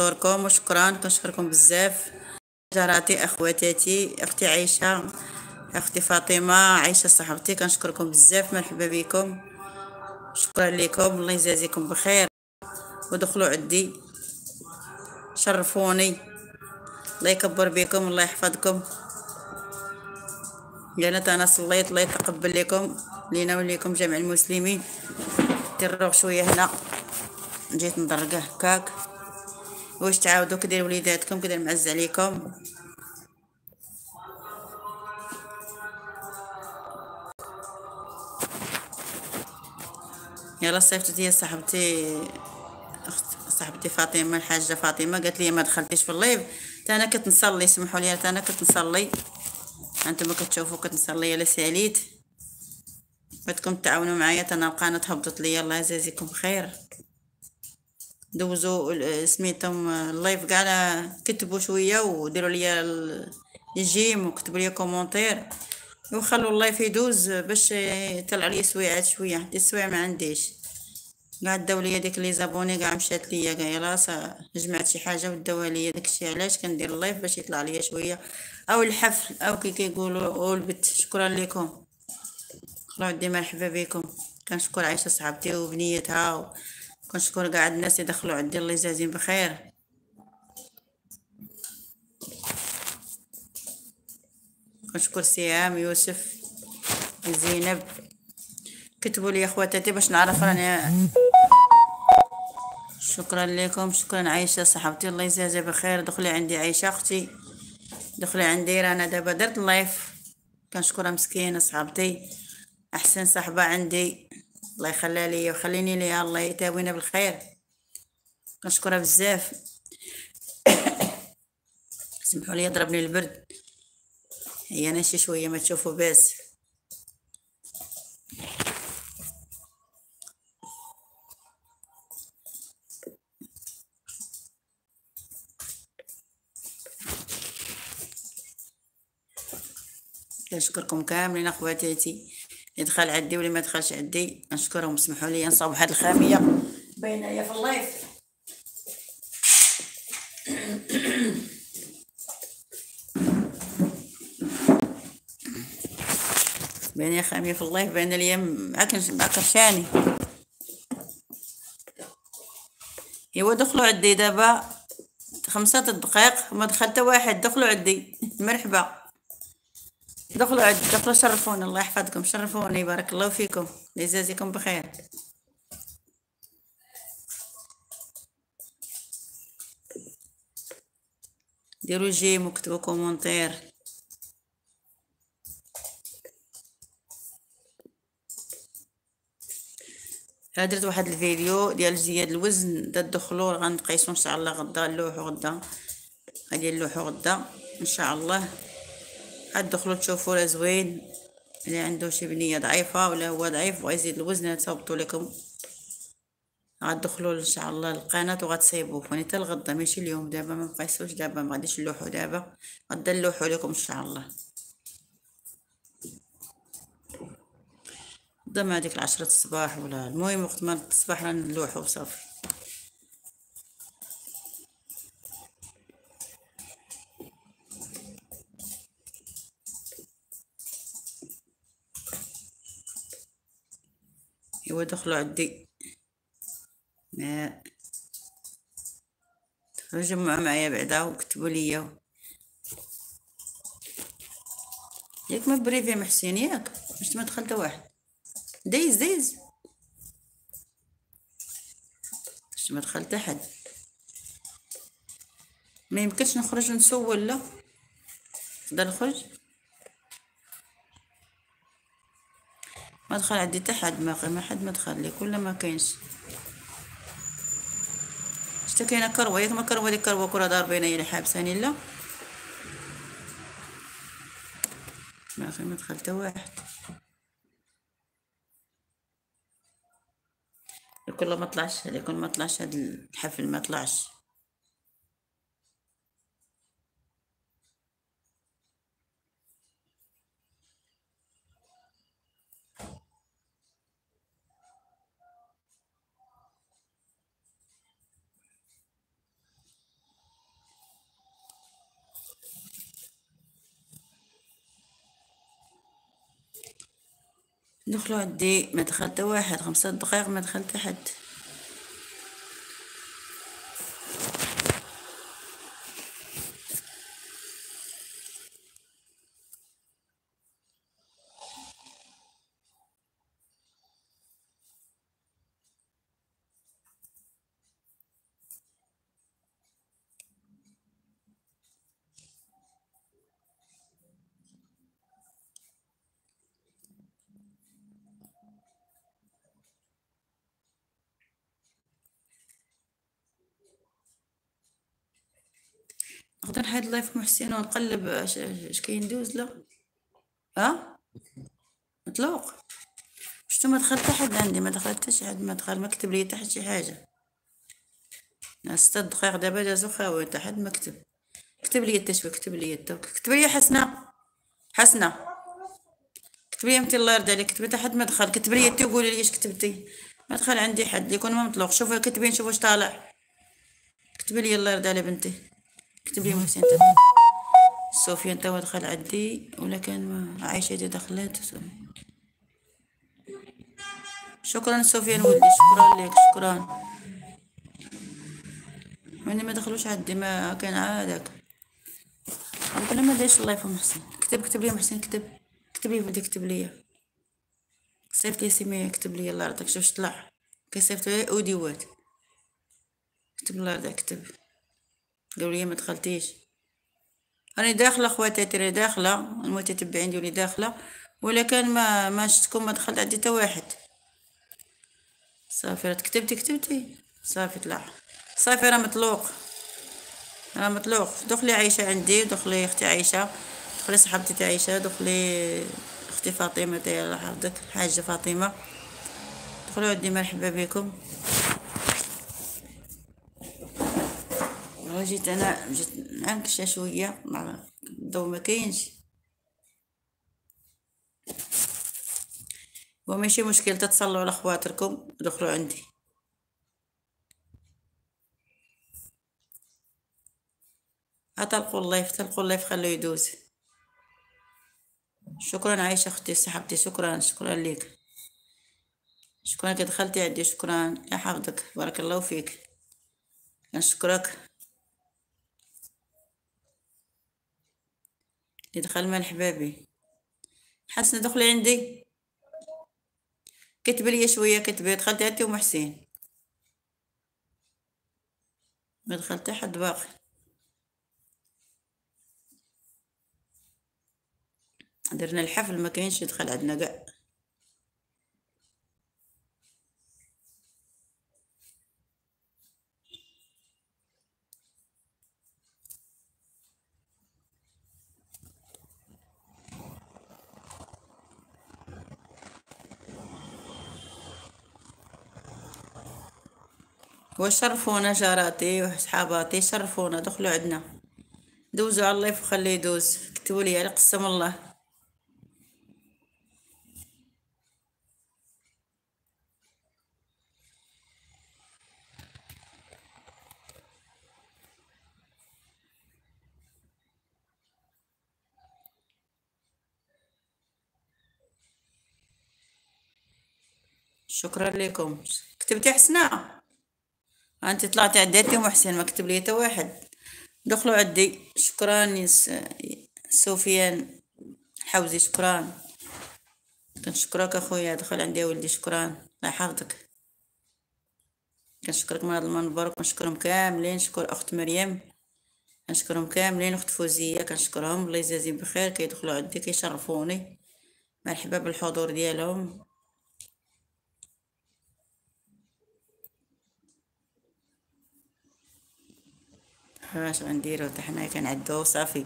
حضوركم وشكرا كنشكركم بزاف جاراتي اخواتاتي أختي عائشه أختي فاطمه عائشه صاحبتي كنشكركم بزاف مرحبا بكم شكرا لكم الله يجازيكم بخير ودخلوا عندي شرفوني الله يكبر بكم الله يحفظكم لأن أنا صليت الله يتقبل لكم لينا وليكم جميع المسلمين ديروا شوية هنا. جيت مدرقة هكاك واش تعاودوا كدير وليداتكم كدير معز عليكم؟ يلا صيفطت هي صاحبتي صاحبتي فاطمة الحاجة فاطمة. قالت لي ما دخلتيش في ال live. تا أنا كنت نصلي سمحوا لي تا أنا كنت نصلي. أنتم كتشوفوا كنت نصلي ساليت بغيتكم تعاونوا معايا تا القناه هبطت لي. الله يجازيكم خير دوزوا سميتهم ال live كاع كتبوا شوية وديروا لي ال j'aime وكتبوا لي commentaire. وخلوا ال live يدوز باش يطلع لي سويعات شوية. دي السوايع ما عنديش. قاع داو ليا ديك les abonnés كاع مشات ليا كاع يلا جمعت شي حاجة وداوها ليا داكشي علاش. كندير ال live باش يطلع ليا شوية. أو الحفل أو كي كيقولوا أو البت شكرا لكم خلو عندي مرحبا بكم. كنشكر عائشه صاحبتي وبنيتها كنشكر كاع الناس اللي دخلوا عندي الله يجازيهم بخير. كنشكر سهام يوسف زينب. كتبوا لي أخواتاتي باش نعرف راني شكرا لكم شكرا عايشة صاحبتي الله يجازيها بخير. دخلي عندي عايشة أختي. دخلي عندي رانا دابا درت live كنشكرها مسكينة صاحبتي. أحسن صاحبة عندي. الله يخليها ليا وخليني ليها الله يتاوينا بالخير. كنشكرها بزاف. سمحوا لي ضربني البرد. هي أنا شي شوية ما تشوفوا باس. كنشكركم كاملين اخواتاتي اللي دخل عندي واللي ما دخلش عندي. نشكرهم سمحوا لي نصاوب واحد الخامية. باينة هي في ال live. باينة خامية في ال live باينة ليا. معاك مع كرشاني ايوا دخلوا عندي دابا. خمسة دقائق ما دخل حتى واحد دخلوا عندي. مرحبا. دخلوا عد دخلوا شرفونا الله يحفظكم شرفوني بارك الله فيكم يجازيكم بخير. ديروا j'aime وكتبوا commentaire. درت واحد الفيديو ديال زياد الوزن دا الدخلوا غنقيسو إن شاء الله غدا نلوحو غدا. غادي نلوحو غدا إن شاء الله. غتدخلوا تشوفوا راه زوين اللي عنده شي بنية ضعيفة ولا هو ضعيف بغا يزيد الوزن نصاوبطوا لكم. غتدخلوا إن شاء الله القناه وغتصايبوا فاني حتى الغدا ماشي اليوم دابا ما بقيتوش دابا ما غاديش نلوحوا دابا. غدا نلوحوا لكم إن شاء الله. مع ديك العشرة الصباح ولا المهم وقت ما الصباح راه نلوحوا ايوا دخلوا عندي ما دخلوا جمعوا معايا بعدا وكتبوا ليا ياك ما بريفي محسن ياك. باش ما دخلت واحد. دايز دايز. باش ما دخلت أحد. ما يمكنش نخرج نسول لا. نقدر نخرج؟ ما دخل عندي حتى حد ما ما حد ما دخل لي كل ما كاينش. شتا كاينة كروة ياك ما كروة ديك كروة كرة ضاربينها هي اللي حابساني لا ما ما دخل حتى واحد. كل ما طلعش كل ما طلعش هاد الحفل ما طلعش. دخلوا عندي ما دخلت واحد خمسة دقائق ما دخلت حد نقدر نحيد لايف محسن ونقلب اش اش كاين دوز لا. ها؟ مطلوق شتو ما دخل حتى حد عندي ما دخل حتى شي حد ما دخل ما كتب لي حتى شي حاجة. ستة دقائق دابا جازو خاوي حتى حد ما كتب. كتب لي التشويه كتب لي كتب لي حسنة. حسنة. كتب لي امتي الله يرضي عليك. كتبي حتى حد ما دخل. كتب لي انت وقولي لي اش كتبتي. ما دخل عندي حد يكون ما مطلوق شوفي كتبي نشوف واش طالع. كتبي لي الله يرضي على بنتي. كتب لي محسن صوفيا انت دخل عندي ولا كان عايشة دي دخلت شكرا صوفيا ولدي شكرا لك شكرا. ماني ما دخلوش عندي ما كان عادك. ربنا ما دايش الله يفهم محسن كتب كتب لي محسن كتب كتب لي بدي كتب لي. صيفط لي سيمي كتب لي الله يرضيك شوف طلع. كيصيفط لي أوديوات. كتب الله يرضيك كتب. قالوا لي ما دخلتيش. راني داخلة خواتاتي تري داخلة المتتبعين ديالي داخلة ولكن ما ما شفتكم ما دخلت عندي حتى واحد. صافي كتبتي كتبتي. صافي طلع. صافي راه مطلوق. راه مطلوق. دخلي عايشة عندي دخلي أختي عايشة دخلي صاحبتي تاع عايشة دخلي أختي فاطمة تاع الله يحفظك فاطمة. دخلوا عندي مرحبا بكم. جيت أنا جيت نعنكش شوية الضو ما كاينش. وماشي مشكل تتصلوا على خواتركم دخلوا عندي. أطلقوا ال live طلقوا ال live خلوه يدوز. شكرا عايشة أختي صاحبتي شكرا شكرا لك شكرا كي دخلتي عندي شكرا يا حفظك بارك الله فيك. نشكرك. يدخل مال حبابي. حسن دخلي عندي. كتب لي شوية كتبي دخلت انت ومحسين ما دخلت حد باقي. درنا الحفل ما كاينش يدخل عندنا كاع. وشرفونا جاراتي وصحاباتي شرفونا دخلوا عندنا. دوزوا على اللايف وخليه يدوز. كتبوا لي على قسم الله. شكرا لكم. كتبتي حسنه أنت طلعتي عديتي محسن ما كتب لي واحد. دخلوا عدي شكرا يس سفيان حوزي شكرا كنشكرك أخويا. دخل عندي ولدي شكرا الله يحفظك. كنشكرك من هذا المنبر. كنشكرهم كاملين. شكر أخت مريم. كنشكرهم كاملين. أخت فوزية. كنشكرهم. الله يجازيهم بخير. كيدخلوا عندي كيشرفوني. مرحبا بالحضور ديالهم. اش غنديرو حتى حنايا كنعدو صافي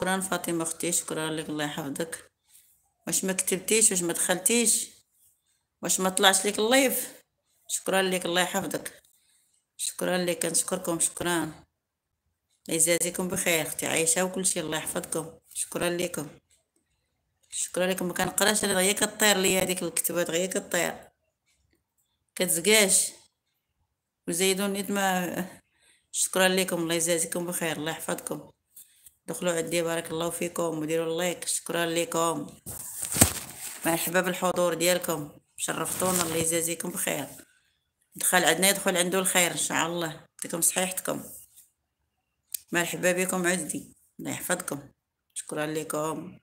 شكرا فاطمة أختي شكرا لك الله يحفظك. واش ما كتبتيش واش ما دخلتيش واش ما طلعش لك اللايف شكرا لك الله يحفظك. شكرا لك كنشكركم شكرا. يجازيكم بخير أختي عايشة وكل شيء الله يحفظكم. شكرا لكم. شكرا لكم. ما كنقراش أنا دغيا كطير ليا هذيك الكتبة دغيا كطير. كتزقاش. وزيدون ما شكرا لكم الله يجازيكم بخير الله يحفظكم. دخلوا عندي بارك الله فيكم. وديروا لايك شكرا لكم. مرحبا بالحضور ديالكم شرفتونا. الله يجازيكم بخير. دخل عندنا يدخل عنده الخير إن شاء الله. يعطيكم صحيحتكم. مرحبا بكم عندي الله يحفظكم. شكرا لكم.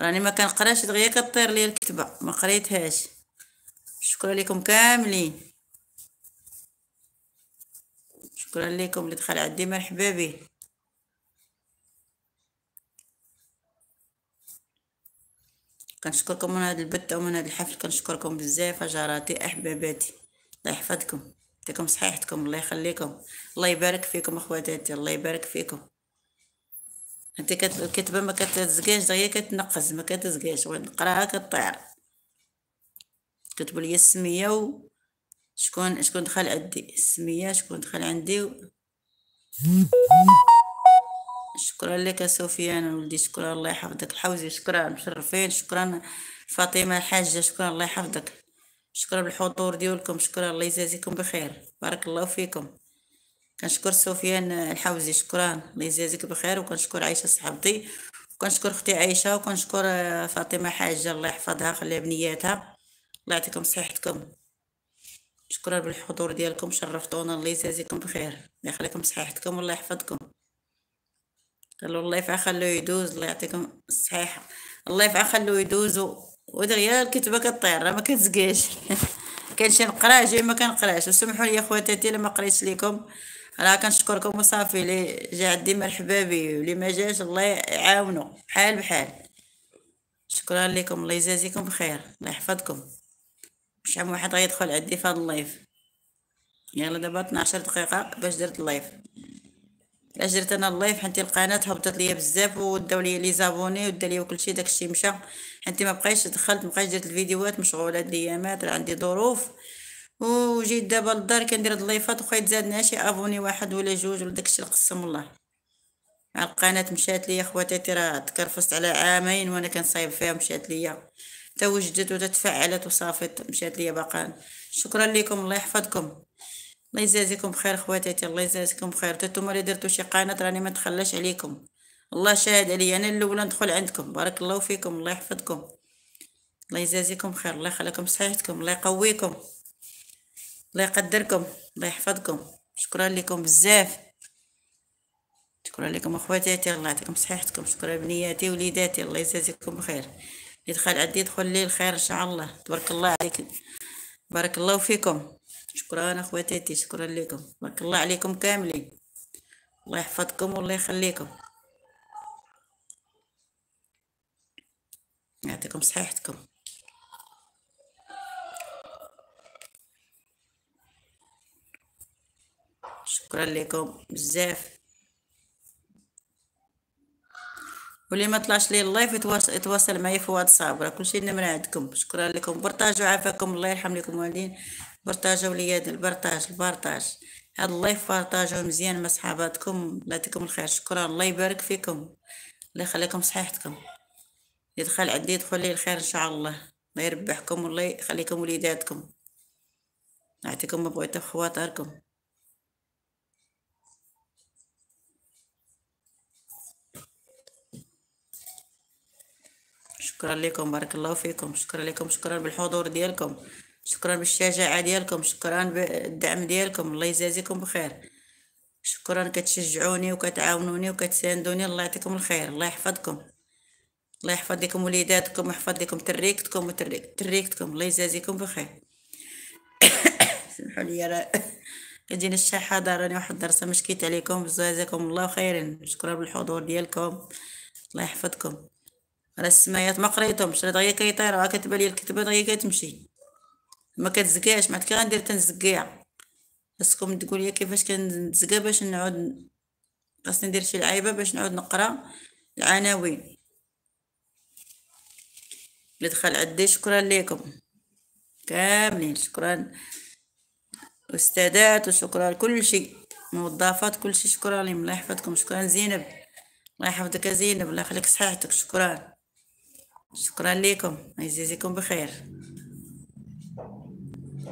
راني ما كنقراش دغيا كطير لي الكتبة ما قريتهاش. شكرا لكم كاملين. شكرا لكم اللي دخل عندي. مرحبا به كنشكركم من هذا البث ومن هذا الحفل كنشكركم بزاف جاراتي أحباباتي. الله يحفظكم. يعطيكم صحيحتكم الله يخليكم. الله يبارك فيكم أخواتاتي الله يبارك فيكم. أنت الكتبه ما كتزقاش دغيا كتنقز ما كتزقاش. ونقراها كطير. كتبوا لي السمية و شكون شكون دخل عندي؟ السمية شكون دخل عندي و... شكرا لك سفيان ولدي شكرا الله يحفظك. الحوزي شكرا مشرفين شكرا. فاطمة الحاجة شكرا الله يحفظك. شكرا بالحضور ديالكم شكرا الله يجازيكم بخير. بارك الله فيكم. كنشكر سفيان الحوزي شكرا الله يجازيك بخير. وكنشكر عائشه صاحبتي وكنشكر أختي عائشه وكنشكر فاطمة حاجة الله يحفظها خليها بنياتها. الله يعطيكم صحتكم. شكرا بالحضور ديالكم شرفتونا الله يجازيكم بخير. الله يخليكم صحتكم والله يحفظكم. قالوا الله يفعل خلوه يدوز الله يعطيكم الصحيحه الله يفعل خلوه يدوز ودغيا الكتبة كطير راه ما كتزقاش شي نقرا جاي ما كنقراش. وسمحوا لي اخواتاتي لما قريت لكم راه كنشكركم وصافي لي جا عندي مرحبا به واللي ما جاش الله يعاونو. بحال بحال. شكرا لكم الله يجازيكم بخير الله يحفظكم. مش عم واحد غيدخل عندي في هذا ال live. يلا دابا 12 دقيقة باش درت ال live. درت أنا ال live حيت القناة هبطت ليا بزاف وداو ليا les abonnés ودا ليا كلشي داكشي مشى. حيت ما بقيتش دخلت ما درت الفيديوهات مشغولة هاد راه عندي ظروف. وجيت دابا للدار كندير هاد اللايفات وخا يتزادنا شي abonné واحد ولا جوج ولا داكشي القسم الله. مع القناة مشات ليا خواتاتي راه تكرفست على عامين وأنا كنصايب فيها مشات ليا. توجدت وتتفعلت وصافي مشات ليا باقا. شكرا لكم الله يحفظكم. الله يجازيكم بخير خواتاتي الله يجازيكم بخير نتوما اللي درتو شي قناة راني ما تخلاش عليكم. الله شاهد عليا أنا الأولى ندخل عندكم. بارك الله فيكم الله يحفظكم. الله يجازيكم بخير الله يخليكم صحتكم الله يقويكم الله يقدركم الله يحفظكم. شكرا لكم بزاف. شكرا لكم أخواتاتي الله يعطيكم صحتكم. شكرا بنياتي وليداتي الله يجازيكم بخير. يدخل عندي يدخل لي الخير إن شاء الله. تبارك الله عليك. بارك الله فيكم. شكرا اخواتاتي شكرا لكم. بارك الله عليكم كاملين. الله يحفظكم والله يخليكم. يعطيكم صحيحتكم شكرا لكم بزاف. واللي ما طلعش لي ال live يتواصل, معايا في واتساب راه كلشي النمرة عندكم. شكرا لكم. بارطاجوا عافاكم. الله يرحم لكم والدين. بارطاجوا ولياد ال partage ال partage. هاد ال live بارطاجوا مزيان مع صحاباتكم. يعطيكم الخير. شكرا. الله يبارك فيكم. الله يخليكم صحيحتكم. يدخل عندي يدخل لي الخير إن شاء الله. الله يربحكم والله يخليكم وليداتكم. يعطيكم بغيتو خواطركم. شكرا لكم. بارك الله فيكم. شكرا لكم. شكرا بالحضور ديالكم. شكرا بالشجاعة ديالكم شكرا بالدعم ديالكم الله يجازيكم بخير. شكرا كتشجعوني وكتعاونوني وكتساندوني الله يعطيكم الخير الله يحفظكم. الله يحفظ لكم وليداتكم ويحفظ لكم تريكتكم وتريكتكم الله يجازيكم بخير. سمحوا لي راه كتجيني الشحاضة راني واحد الدرسة مشكيت عليكم جزاكم الله خيرا. شكرا بالحضور ديالكم الله يحفظكم. راه السمايات ما قريتهمش راه دغيا كيطيروا كتبان لي الكتبه دغيا كتمشي. ما كتزكاش ما كي غندير تنزكيها خاصكم تقول لي كيفاش كنزكا باش نعود خاصني ندير شي لعيبة باش نعود نقرأ العناوين. اللي دخل عندي شكرا لكم كاملين شكرا. أستاذات وشكرا لكل شيء. موظفات كل شيء شكرا لهم الله يحفظكم. شكرا زينب. الله يحفظك زينب. الله يخليك صحتك شكرا. شكرا لكم يجزيكم بخير.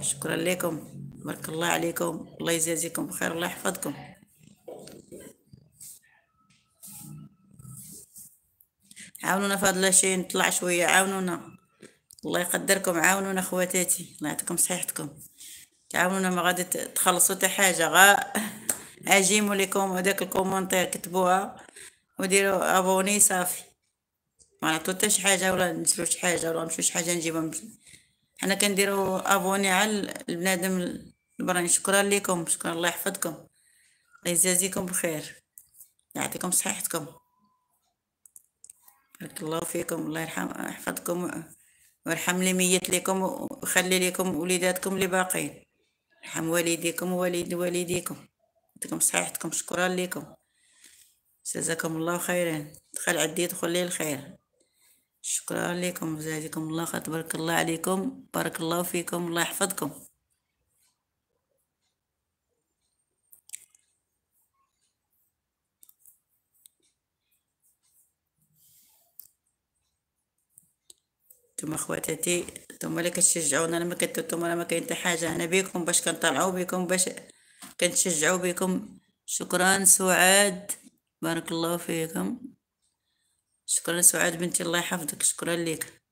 شكرا لكم. بارك الله عليكم. الله يجازيكم بخير الله يحفظكم. عاونونا في هذا الشيء. نطلع شوية. عاونونا. الله يقدركم. عاونونا خواتاتي. الله يعطيكم صحتكم. تعاونونا ما غادي تخلصوا حتى حاجة. غا تجيموا لكم. هذاك ال commentaire كتبوها وديروا abonner صافي. ما نعطوا حتى شي حاجة ولا نشرو شي حاجة ولا نمشيو شي حاجة نجيبها حنا كنديرو abonner على البنادم البراني شكرا لكم شكرا الله يحفظكم. الله يجازيكم بخير. يعطيكم صحتكم. بارك الله فيكم الله يرحم يحفظكم ويرحم لي ميت لكم ويخلي لكم وليداتكم اللي باقين يرحم والديكم ووالد والديكم. يعطيكم صحتكم شكرا لكم جزاكم الله خيرا. دخل عدي يدخل لي الخير. شكرا لكم جزاكم الله خير. تبارك الله عليكم. بارك الله فيكم. الله يحفظكم. نتوما خواتاتي نتوما اللي كتشجعونا. أنا ما كنت نتوما ما كاين حتى حاجة. أنا بكم باش كنطلعوا بكم باش كنتشجعوا بكم شكرا سعاد. بارك الله فيكم. شكرا سعاد بنتي الله يحفظك. شكرا لك.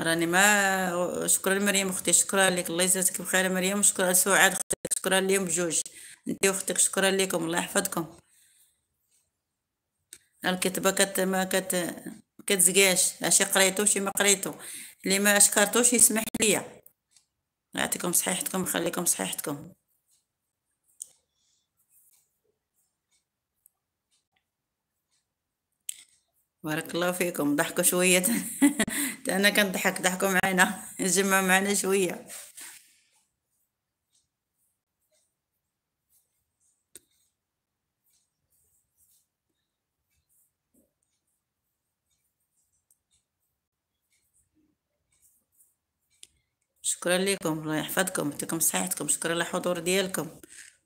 راني ما شكرا لمريم أختي شكرا لك. الله يجازيك بخير مريم. شكرا لسعاد أختك شكرا ليهم بجوج. أنتي وأختك شكرا لكم. الله يحفظكم. الكتبة كت ما كت كتزقاش. اشي قريتو شي ما قريتو. اللي ما أشكرتوش يسمح ليا. يعطيكم صحيحتكم يخليكم صحيحتكم. بارك الله فيكم. ضحكوا شوية. أنا كنضحك ضحكوا معنا. جمعوا معنا شوية. شكرا لكم. الله يحفظكم. يعطيكم صحتكم. شكرا للحضور ديالكم.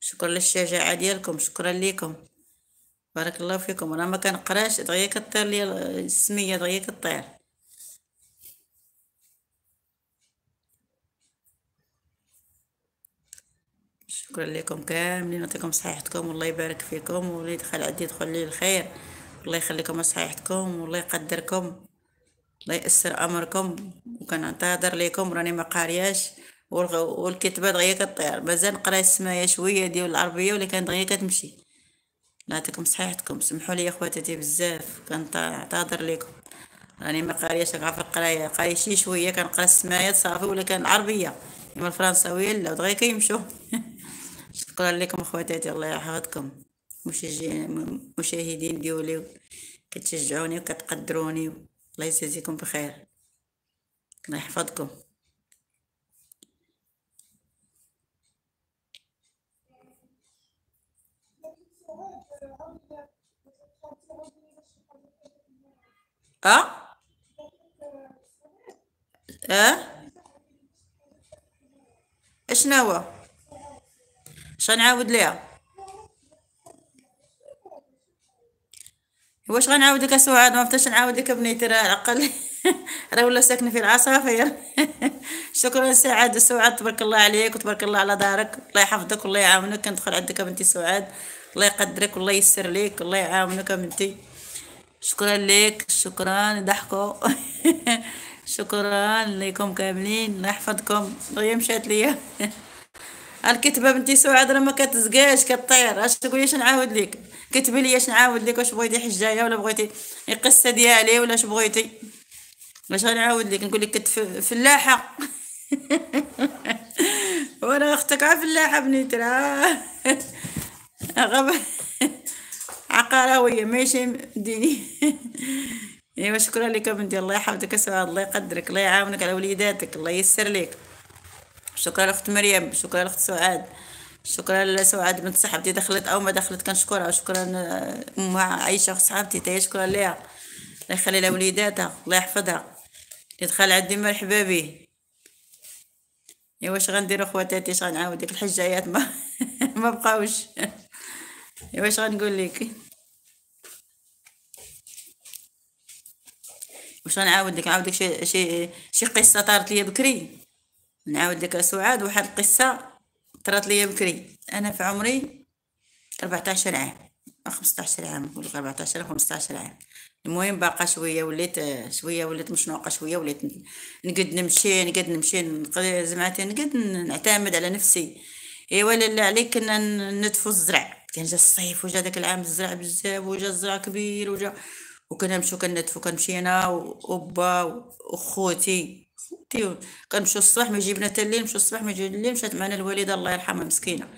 شكرا للشجاعة ديالكم. شكرا لكم. بارك الله فيكم. أنا ما كنقراش دغيا كطير لي السمية دغيا كطير. شكرا لكم كاملين يعطيكم صحتكم والله يبارك فيكم واللي يدخل عندي يدخل لي الخير. الله يخليكم صحتكم والله يقدركم. الله يأسر أمركم وكنعتذر لكم راني ما قارياش. والكتابة دغيا كطير. مازال نقرا السماية شوية ديال العربية ولكن دغيا كتمشي. الله يعطيكم صحتكم سمحوا لي يا خواتاتي بزاف كنعتذر لكم. راني ما قارياش كنعرف القراية قاري شي شوية كنقرا السمايات صافي ولا كان العربيه إما الفرنساوية لا دغيا كيمشوا شكرا لكم خواتاتي الله يحفظكم. مشجعين مشاهدين ديولي كتشجعوني وكتقدروني. الله يجازيكم بخير. الله يحفظكم. آه اشنا هو اش غنعاود ليها؟ واش غنعاود لك سعاد ما فتاش نعاود لك بنيتي راه عقل راه ولا ساكنة في العصافير شكرا سعاد سعاد تبارك الله عليك وتبارك الله على دارك. الله يحفظك والله يعاونك. كندخل عندك بنتي سعاد الله يقدرك والله يسر ليك الله يعاونك بنتي شكرا لك شكرا ضحكوا شكرا لكم كاملين الله يحفظكم. دغيا مشات ليا. الكتبة بنتي سعاد راه ما كتزقاش كطير. اش تقولي اش نعاود لك كتبي لي اش نعاود لك واش بغيتي حجاية ولا بغيتي القصة ديالي ولا اش بغيتي. واش غنعاود لك نقول لك كنت ف- فلاحة. وأنا أختك عا فلاحة بنيتي راه غب عقراويه ماشي ديني. أيوا شكرا لك بنتي. الله يحفظك يا سعاد الله يقدرك الله يعاونك على وليداتك الله يسر لك. شكرا لأخت مريم شكرا لأخت سعاد شكرا لسعاد بنت صاحبتي دخلت أو ما دخلت كنشكرها. شكرا آه، أم عايشة أخت صاحبتي تاهي شكرا ليها. الله يخلي لها وليداتها الله يحفظها. يدخل عندي مرحبا به أيوا واش غندير اخواتاتي اش غنعاود ديك الحجايات ما ما بقاوش. ايوا واش غنقول لك واش غنعاود لك؟ نعاود لك شي شي شي قصة طارت ليا بكري. نعاود لك سعاد واحد القصة طرات ليا بكري. أنا في عمري 14 عام. أو 15 عام لك 14 أو 15 عام. المهم باقا شوية وليت شوية وليت مشنوقة شوية وليت نقد نمشي نقد نمشي زعما نقد نعتمد على نفسي. ايوا لالا عليك كنا ندفو الزرع. كان جا الصيف وجا داك العام الزرع بزاف وجا الزرع كبير وجا وكنا نمشيو كنتفو كنمشي أنا وبا وخوتي. خوتي كنمشيو الصباح ما يجيبنا حتى الليل نمشيو الصباح ما يجيو الليل مشات معنا الوالدة الله يرحمها مسكينة.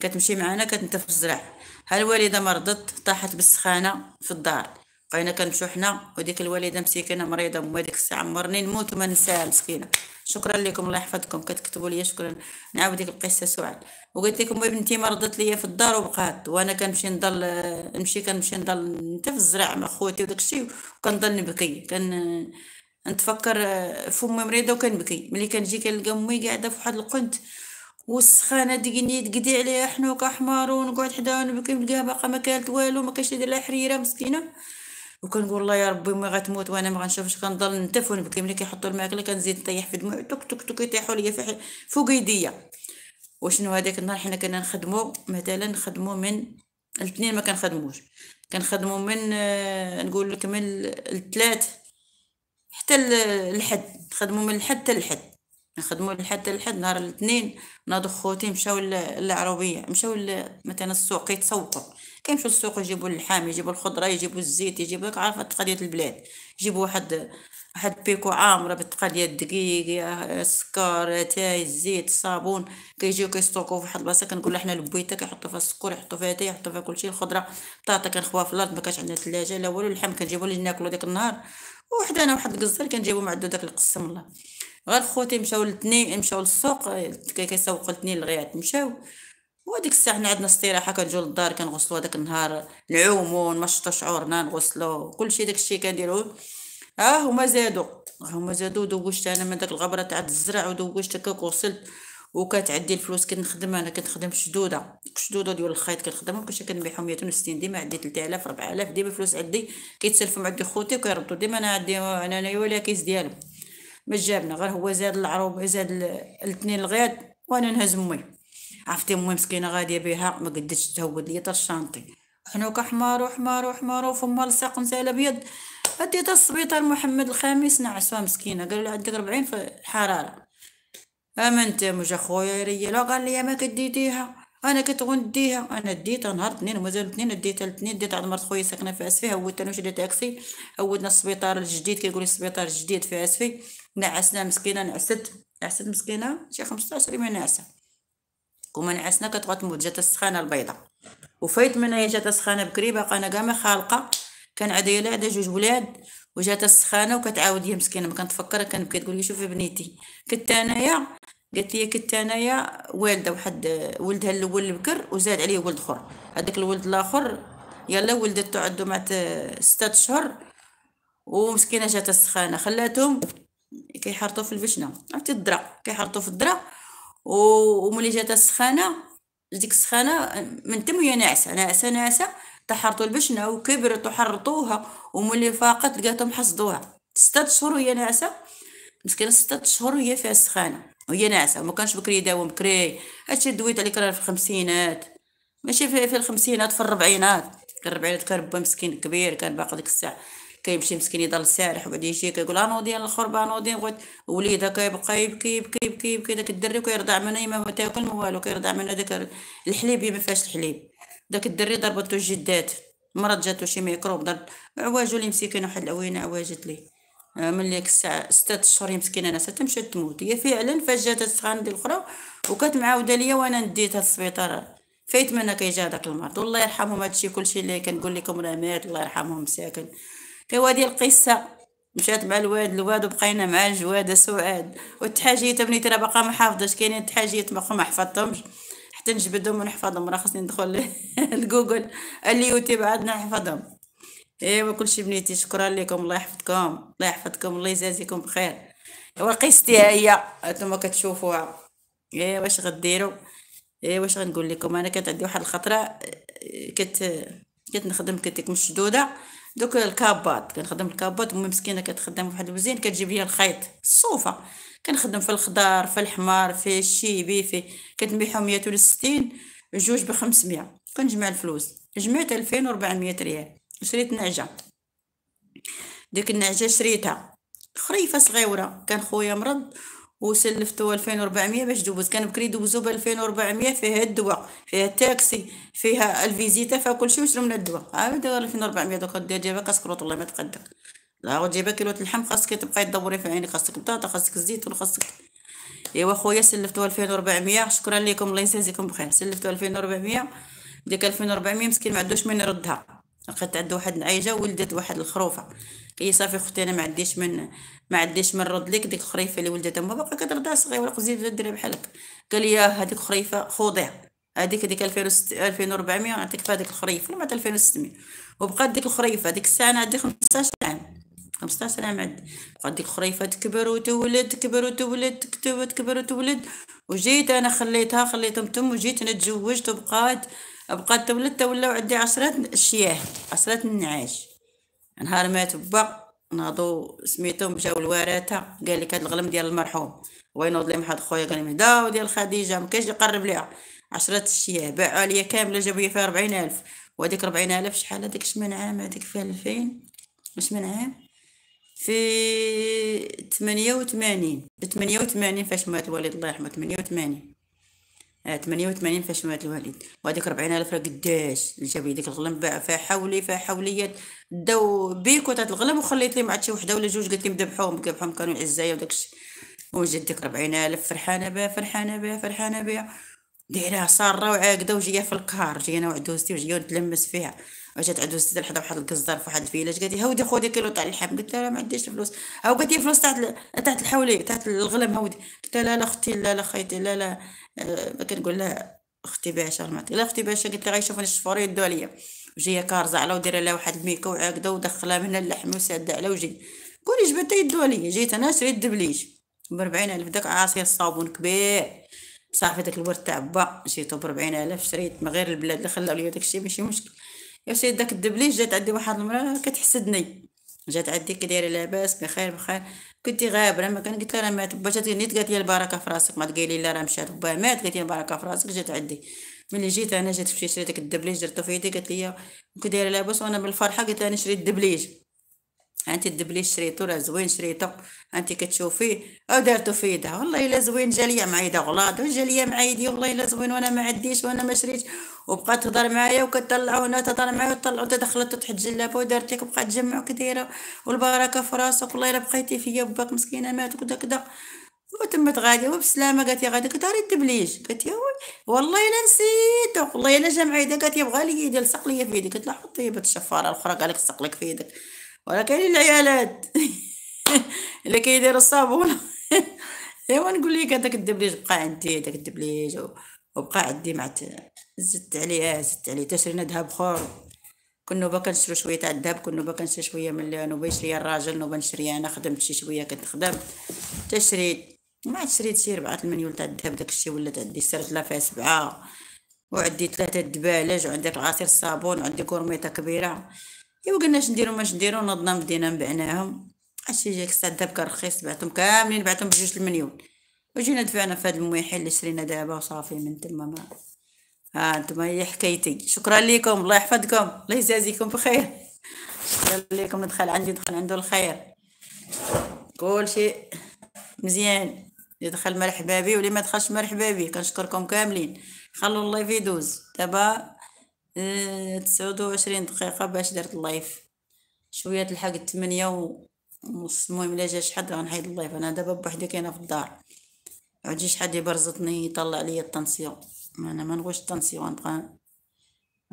كتمشي معنا كتنتف الزرع ها الوالدة مرضت طاحت بالسخانة في الدار. بقينا كنمشيو حنا وديك الوالدة مسكينة مريضة وما ديك الساعة عمرني نموت وما ننساها مسكينة. شكرا لكم الله يحفظكم. كتكتبوا لي شكرا. نعاود ديك القصة سعاد. وقلت لكم بنتي مرضت ليا في الدار وبقات وأنا كنمشي نضل نمشي كنمشي نضل نتف الزرع مع خوتي وداك الشيء وكنضل نبكي كان نتفكر فمي مريضة وكنبكي ملي كنجي كنلقى أمي قاعدة في واحد القنت والسخانة ديقني تقدي عليها حنوكه حمار ونقعد حداها ونبكي نلقاها باقا ما كانت والو ما كانش يدير لها حريرة مسكينة. وكنقول الله يا ربي أمي غتموت وأنا ما غنشوفش كنضل نتف ونبكي. ملي كيحطوا الماكلة كنزيد نطيح في دموعي توك توك توك يطيحوا ليا فوق يديا. وشنو هذاك النهار حنا كنا نخدمو مثلا نخدمو من الاثنين ما كنخدموش. كنخدمو من آه، نقول لك من الثلاث حتى الحد. نخدمو من الحد حتى الحد. نخدمو لحد لحد نهار الاثنين ناضو خوتي مشاو للعربيه مشاو مثلا السوق يتسوقوا كيمشيو للسوق يجيبوا اللحام يجيبوا الخضرة يجيبوا الزيت يجيبوا عارفه تقضيه البلاد. يجيبوا واحد واحد بيكو عامرة بالتقضيه الدقيق السكر تاي الزيت الصابون كيجيو كيستوكو في واحد البلاصه كنقول حنا البويته كيحطوا فيها السكر يحطوا فيها تاي يحطوا فيها كلشي الخضرة بطاطا كنخوها في الأرض ما كانش عندنا ثلاجه لا والو اللحم كنجيبو اللي ناكلو داك النهار. وحدانا واحد القزار كنجيبو معدو داك القسم الله غير خوتي مشاو الاثنين مشاو للسوق كيسوقوا الاثنين لغايات مشاو. وديك الساعة حنا عندنا استراحة كنجيو للدار كنغسلوا هذاك النهار نعومو نمشطو شعورنا نغسلو كلشي داكشي كنديروه آه هما زادوا هما زادوا دوشت أنا من داك الغبرة تاع الزرع ودوشت هكاك وصلت وكتعدي الفلوس كنخدم أنا كنخدم شدودة شدودة ديال الخيط كنخدمهم كنمشي كنبيعهم 260 ديما عندي 3000 4000 ديما فلوس عندي كيتسلفوا عندي خوتي وكيردوا ديما أنا عندي أنا أنا ولا كيس ديالهم. ما جابنا غير هو زاد العروب زاد الاثنين الغياد وأنا نهز امي عرفتي امي مسكينة غادية بها ما قدتش تهود لي الشانطي حنوكه حمار وحمار وحمار وفمها لصاق نسال ابيض اديتها السبيطار محمد الخامس نعسها مسكينة. قال لها عندك 40 في الحرارة. أمنت مجا خويا رياله قال لي ما كديتيها؟ أنا كنت غنديها أنا ديتها نهار اثنين ومازال اثنين ديتها الاثنين ديتها عند مرت خويا ساكنة في أسفي هودت أنا وشريت تاكسي هودنا السبيطار الجديد كيقول لي السبيطار الجديد في أسفي. نعسنا مسكينة نعست. نعست مسكينة؟ شي 15 يوم نعسة. كوما نعسنا كتبغى تموت جات السخانة البيضاء. وفايت من هي جات السخانة بكري باقا أنا كاع ما خالقة. كان عندي لا عندها جوج ولاد وجات السخانة وكتعاود هي مسكينة. ما كنتفكر كنبكي تقول لي شوفي بنيتي. كنت أنايا قالت لي كنت أنايا والدة واحد ولدها الأول بكر وزاد عليه ولد أخر. هذاك الولد الآخر يلا ولدته عنده مع ستة أشهر ومسكينة جات السخانة. خلاتهم كيحرطوا في البشنه عرفتي الدرا؟ كيحرطوا في الدرا. وملي جات السخانة ديك السخانة من تم وهي ناعسة. ناعسة ناعسة. تحرطوا البشنة وكبرت وحرطوها وملي فاقت لقاتهم حصدوها. ستة شهور وهي ناعسة؟ مسكينة ستة شهور وهي فيها السخانه وهي ناعسة. وما كانش بكري يداوم بكري. هادشي دويت عليك راه في الخمسينات. ماشي في, في الخمسينات في الربعينات. كان الربعينات كان با مسكين كبير كان باقي ديك الساعة. كيمشي مسكين يضل سارح وبعد يجي كيقول أنا ديال الخربان ودي. بغيت وليدها كيبقى يبكي يبكي يبكي يبكي. داك الدري كيرضع منها ما تاكل ما والو. كيرضع منها داك الحليب ما فيهاش الحليب. داك الدري ضربته الجدات مرض جاتو شي ميكروب ضرب. عواجو اللي مسكينه واحد العوينه عواجت لي. آه، من ديك الساعة ستة اشهر مسكينة ناس تمشي تموت. هي فعلا فاش جات السخانه ديال الأخرى وكانت معاودة ليا وأنا نديتها للسبيطار فايت منها كيجي هذاك المرض. والله يرحمهم هادشي كلشي اللي كنقول لكم راه مات الله يرحمهم مساكن. كوا ديال القصة. مشات مع الواد الواد وبقينا مع الجواده سعاد والتحاجيات بنيتي راه باقا ما حافظاش كاينين التحاجيات باقا ما حفظتهمش. حتى نجبدهم ونحفظهم. راه خصني ندخل لجوجل اليوتيوب عاد نحفظهم. إيوا كلشي بنيتي. شكرا لكم. الله يحفظكم. الله يحفظكم. الله يجازيكم بخير. إيوا قيستي هي. هانتوما كتشوفوها. إيوا واش غديروا؟ إيوا واش غنقول لكم؟ أنا كانت عندي واحد الخطرة. آه، كنت كنت كنت مشدوده دوك الكابات كنخدم الكابات ومي مسكينة كتخدم واحد الوزين. كتجيب لي الخيط. الصوفة. كنخدم في الخضار في الحمار في الشيبي في كنبيعهم 160 جوج ب 500 كنجمع الفلوس. جمعت 2400 ريال. شريت نعجة. ديك النعجة شريتها. خريفة صغيرة. كان خويا مرض وسلفتو 2400 باش دوز. كان بكري دوزو ب 2400 فيها الدواء. فيها التاكسي. فيها الفيزيتا. فيها كلشي وشرو من الدواء. عاود 2400 دوك. دير جيبها كسكروط الله ما تقدر. لا جيبها كيلو اللحم خاصك تبقاي تدوري في عينيك خاصك بطاطا خاصك الزيتون خاصك ايوا خويا سلفتو 2400 شكرا لكم الله يجازيكم بخير. سلفتو 2400 ديك 2400 مسكين ما عندوش من يردها. لقيت عنده واحد العيجه ولدت واحد الخروفة. هي صافي أختي أنا ما عنديش من ما عنديش من رد لك ديك الخريفة اللي ولدتها. ما باقا كترضع صغيرة قزيت ديرها بحالك. قال لي هذيك خريفة خذيها هذيك ديك 2400 نعطيك في هذيك الخريفة. ولا 2600 وبقات ديك الخريفة ديك الساعة أنا عندي 15 عام. 15 عام عندي بقات ديك الخريفه تكبر وتولد تكبر وتولد تكبر تكبر وتولد. وجيت أنا خليتها خليتهم تم وجيت أنا تزوجت وبقات بقات تولد ولاو عندي عشرة الشياه عشرة النعاش نهار مات با ناضو سميتهم جاو الورثة قال لك هاد الغلم ديال المرحوم. وينوض لي واحد خويا قال لي داو ديال خديجة مكاينش يقرب ليها. عشرة الشياه باعوا ليا كاملة جابوا لي فيها ربعين ألف. وهاديك ربعين ألف شحال هاديك؟ شمن عام هاديك فيها ألفين؟ شمن عام؟ في تمانية وثمانين تمانية وثمانين فاش مات الوالد؟ الله يرحمه. تمانية وثمانين ثمانية وثمانين فاش مات الوالد. وهذيك ربعين ألف راه قداش؟ جاب ديك الغلم باع فيها حولي فيها حوليات. داو بيكو تاع الغلم وخليت لي مع شي وحدة ولا جوج قالت لي ذبحوهم ذبحوهم كانوا عزايا وداكشي وجات ديك ربعين ألف فرحانة بها فرحانة بها فرحانة بها. دايرها صارة وعاقدة وجاية في الكار. جاية أنا وعدوزتي وجاية نتلمس فيها. وجات عدوزتي لحدا واحد القزار في واحد الفيلاج؟ قالت لي هودي خودي كيلو تاع اللحم. قلت لها ما عنديش فلوس. أو قالت لي فلوس تاع تاع الحولي تاع الغلم هودي قلت لها لا أختي لا لا خيتي لا لا. آه، كنقول لها أختي باشا المعطي لا أختي باشا قلت لها غيشوفوني الشفور يدو عليا وجاية كارزة على ودير لها واحد الميكا وعاقدة ودخلها من اللحم وسادة على وجهي. قولي جبتها يدو عليا جيت أنا شريت دبليج بربعين ألف داك عصير صابون كبير. صافي داك الورد تاع با جيتو بربعين ألف شريت من غير البلاد اللي خلاو داكشي ماشي مشكل. يا سيد داك الدبليج جات عندي واحد المراه كتحسدني. جات عندي كدايره لاباس بخير بخير. كنتي غابرة ما كان قلت لها مات. با جات نيت قالت لي البركة في راسك. ما تقولي لا راه مشات. با مات قالت لي البركة في راسك. جات عندي. ملي جيت أنا جات مشيت شريت داك الدبليج درتو في يدي قالت لي كنت دايرة لاباس وأنا بالفرحة قلت لها أنا شريت الدبليج انت الدبليج شريتو راه زوين شريتو انت كتشوفيه أو دارتو في يدها. والله إلا زوين جا ليا معايده غلاط جا ليا معايدي والله إلا زوين وأنا ما عنديش وأنا ما شريتش. وبقات تهضر معايا وكتطلع هنا تهضر معايا وتطلع تدخلت تحت جلابه ودارت لك وبقات تجمع كديرة. والبركة في راسك والله إلا بقيتي فيا باك مسكينة مات وكذا كذا وتمت غادي وبسلامة قالت لي غادي كنت الدبليج قالت لي والله إلا نسيتو والله إلا جا معايده قالت لي بغى لي يدي لصق لي في يدي. قلت لها حطي بهاد الشفارة الأخرى قال لك لك في يدك. ولا كاين العيالات اللي كيديروا الصابون ايوا نقول لك هذاك الدبليج بقى عندي هذاك الدبليج وبقى عندي مع زدت عليه زدت عليه تشرينا ذهب خور كنا نوبه كنشرو شوية تاع الذهب كنا نوبه كنشري شوية من نوبه يشري الراجل نوبه نشري أنا خدمت شي شوية كنت خدمت تشريت ما عاد شريت شي ربعة المليون تاع الذهب داكشي ولات عندي سرت لا فيها سبعة. وعندي ثلاثة دبالج وعندي العصير الصابون وعندي كورميطة كبيرة. ايوا قلناش نديرو ماش نديرو نضنا بدينا نبعناهم عرفتي جاك الذهب كان رخيص بعتهم كاملين بعتهم بجوج المليون. وجينا دفعنا في هاد المويحين اللي شرينا دابا وصافي من تما. ما ها انتما هي حكايتي. شكرا لكم الله يحفظكم الله يجازيكم بخير. شكرا لكم اللي دخل عندي يدخل عنده الخير. كل شيء مزيان. يدخل مرحبا بي واللي ما دخلش مرحبا بي كنشكركم كاملين. خلوا الله يدوز دابا تسعود وعشرين دقيقة باش درت ال live. شوية تلحق الثمانية ونص المهم إلا جا شحال غنحيد ال live. أنا دابا بوحدي كاينة في الدار. عجي شحال يبرزطني يطلع ليا ال tension أنا ما نبغيش ال tension نبقى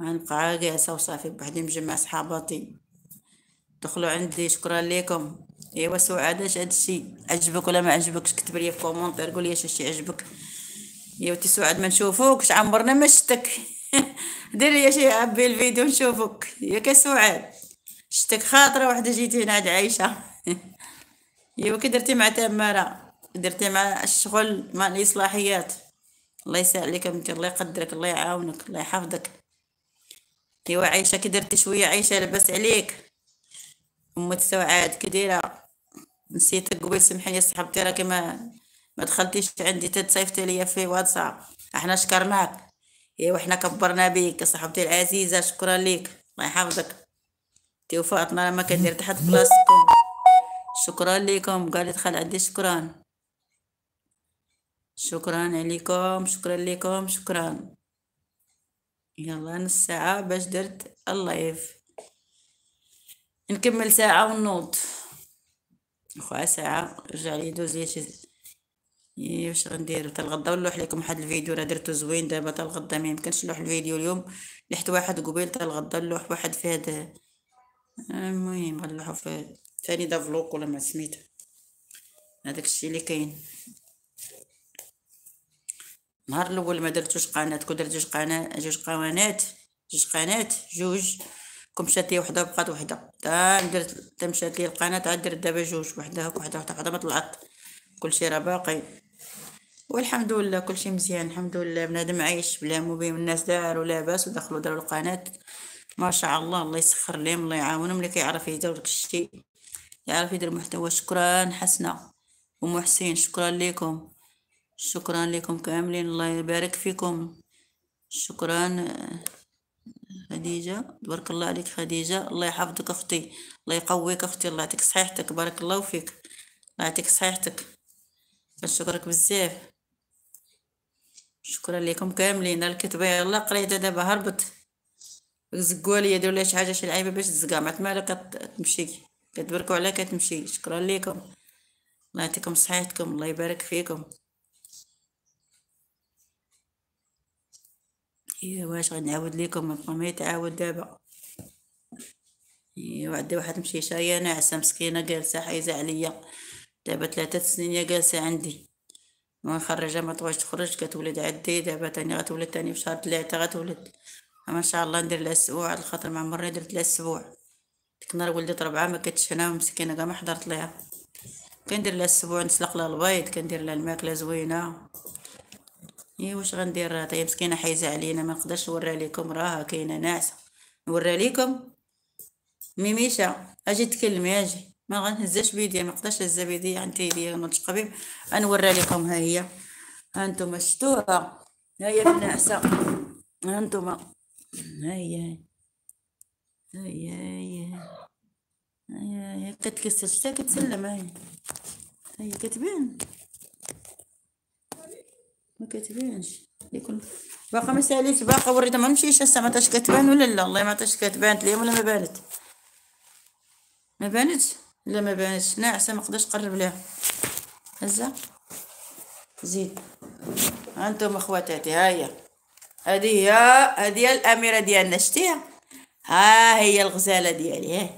غنبقى جالسة وصافي بوحدي مجمع صحاباتي. دخلوا عندي شكرا لكم إيوا سعاد اش هادشي عجبك ولا ما عجبكش؟ كتب لي في commentaire قول لي اش الشي عجبك. ايوا تي سعاد ما نشوفوكش عمرنا ما شتك. دير لي شي عبي الفيديو نشوفك. ياك سعاد. شتك خاطرة واحدة جيتي هنا عاد عايشة. ايوا كي درتي مع تمارة. درتي مع الشغل مع الإصلاحيات. الله يسهل عليك بنتي. الله يقدرك. الله يعاونك. الله يحفظك. ايوا عايشة كي درتي شوية عايشة لباس عليك. أم سعاد كي دايرة. نسيتك قبيل سمحي صاحبتي. راكي ما ما دخلتيش عندي. تتصيفتي ليا في واتساب. أحنا شكرناك. ايوا إحنا كبرنا بيك صاحبتي العزيزة شكرا ليك. الله يحفظك. تي وفاطمة ما كندير تحت بلاصتكم شكرا لكم قال دخل عندي شكرا. شكرا عليكم. شكرا لكم شكرا. يلا نص ساعة باش درت ال live. نكمل ساعة ونوض. خويا ساعة. رجع لي يدوز لي شي واش غندير. تا الغدا ونلوح لكم واحد الفيديو راه درتو زوين دابا تا الغدا ما يمكنش نلوح الفيديو اليوم. لحت واحد قبيل تا الغدا نلوح واحد في هاد المهم غنلوحو في ثاني دا vlog ولا ما سميتو. هذاك الشيء اللي كاين. النهار الأول ما درتوش قناة. كون درت جوج قناة جوج قنوات جوج قناه جوج. كون مشات لي وحدة بقات وحدة. تا درت تا مشات لي القناة عاد درت دابا جوج. وحدة هاك وحدة وحدة ما طلعت. كلشي راه باقي. والحمد لله كلشي مزيان الحمد لله. بنادم عايش بلا مبين الناس داروا لاباس ودخلوا داروا القناة. ما شاء الله الله يسخر لهم الله يعاونهم اللي كيعرف يدير داك الشيء يعرف يدير محتوى. شكرا حسنة. ومحسن شكرا لكم. شكرا لكم كاملين. الله يبارك فيكم. شكرا خديجة. تبارك الله عليك خديجة. الله يحفظك أختي. الله يقويك أختي. الله يعطيك صحيحتك. بارك الله فيك. الله يعطيك صحيحتك. نشكرك بزاف. شكرا لكم كاملين. الكتبة يلا قريتها دابا هربت. زقوا لي يديروا لي شي حاجة شي لعيبة باش تزقع ما تمالك كتمشي كتبركوا عليها كتمشي. شكرا لكم. الله يعطيكم صحيحتكم الله يبارك فيكم. إيه واش غنعاود ليكم ما يتعاود دابا. إيه وعندي واحد مشيشه هي ناعسة مسكينة جالسة حايزة عليا. دابا ثلاثة سنين جالسة عندي. ما نخرجها ما تبغاش تخرج كتولد عندي دابا تاني غتولد تاني في شهر ثلاثة غتولد. ما شاء الله ندير لها أسبوع على خاطر ما عمرني درت لها أسبوع. ديك النهار ولدت ربعة ما كنتش هنا مسكينه كاع ما حضرت ليها. كندير لها أسبوع نسلق لها البيض كندير لها الماكلة زوينة. إيه واش غندير؟ راه هي مسكينة حايزة علينا ما نقدرش نوريها لكم راها كاينة ناعسة. نوريها لكم ميميشة أجي تكلمي أجي. ما غنهزاش بيدي ما نقدرش نهز بيدي عندي نضج قبيب غنوريها لكم ها هي. ها أنتم شتوها ها هي الناعسه ها أنتم ها هي. ها هي ها هي. هي كتكسر كتسلم هاي هي. كتبان. ما كتبانش. يكون باقا ما ساليت باقا وريتها. ما مشيش هسه ما تاش كتبان ولا لا؟ والله ما تاش كتبان اليوم ولا ما بانت؟ ما بانت لا ما بانتش ناعسه ما نقدرش نقرب لها هزة. زيد. هانتوما خواتاتي ها هي. هذه هي هذه الأميرة ديالنا. شتيها؟ ها هي الغزالة ديالي. ها.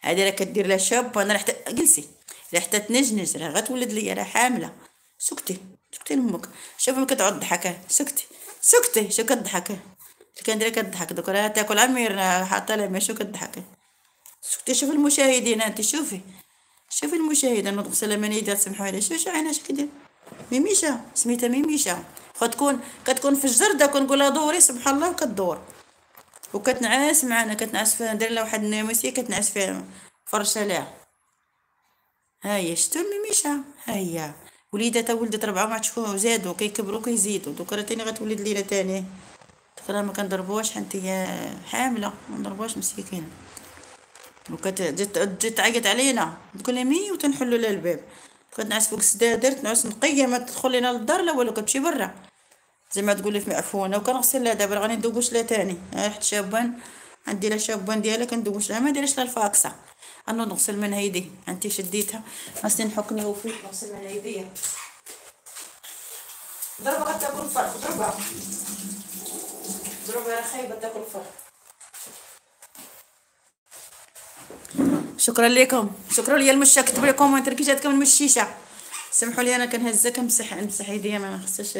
هذه راه كدير لها شاب وأنا راه جلسي. راه حتى تنجنج راه غتولد ليا. راه حاملة. سكتي. سكتي لأمك. شوفي كتعود ضحكه سكتي. سكتي. شو كتضحكي اللي كندير كتضحك دوك. راه تاكل عمير حاطة لها شو كتضحكي سكتي شوفي المشاهدين انت شوفي. شوفي المشاهدين نضغط سلامة يدها سمحوا لي شوفي شو عينها اش كدير ميميشة سميتها ميميشة. كتكون كتكون في الجردة كنقولها دوري سبحان الله وكدور وكتنعس معنا كتنعس فيها ندير لها واحد الناموسية كتنعس فيها فرشة ليها. ها هي شتو ميميشة؟ ها هي وليداتها ولدت ربعة ما تشوفوها زادوا كيكبروا كيزيدوا. دوكا راه تاني غتولد لينا تاني. دوكا ما كنضربوهاش حتى حاملة ما نضربوهاش مسكينة. وكتجي تجي تعيط علينا تقول لي مي وتنحلو لها الباب. كنعس فوق السدادر تنعس نقية ما تدخل لينا للدار لا والو كتمشي برا. زي ما تقولي في معفونه وكنغسل لها دابا غادي ندوبوش لها تاني. ريحه شابان عندي لها شابان ديالها كندوبوش لها ما ديرش لها الفاكسة. أنا نغسل من هيدي انت شديتها. خاصني نحكني وفيك نغسل من هيديا ضربها تاكل الفرق ضربها ضربها خايبه تاكل الفرق. شكرا لكم. شكرا لي المشا كتبوا لي commentaires كي جاتكم المشيشة. سمحوا لي أنا كنهزها كنمسح نمسح يديا ما نخصش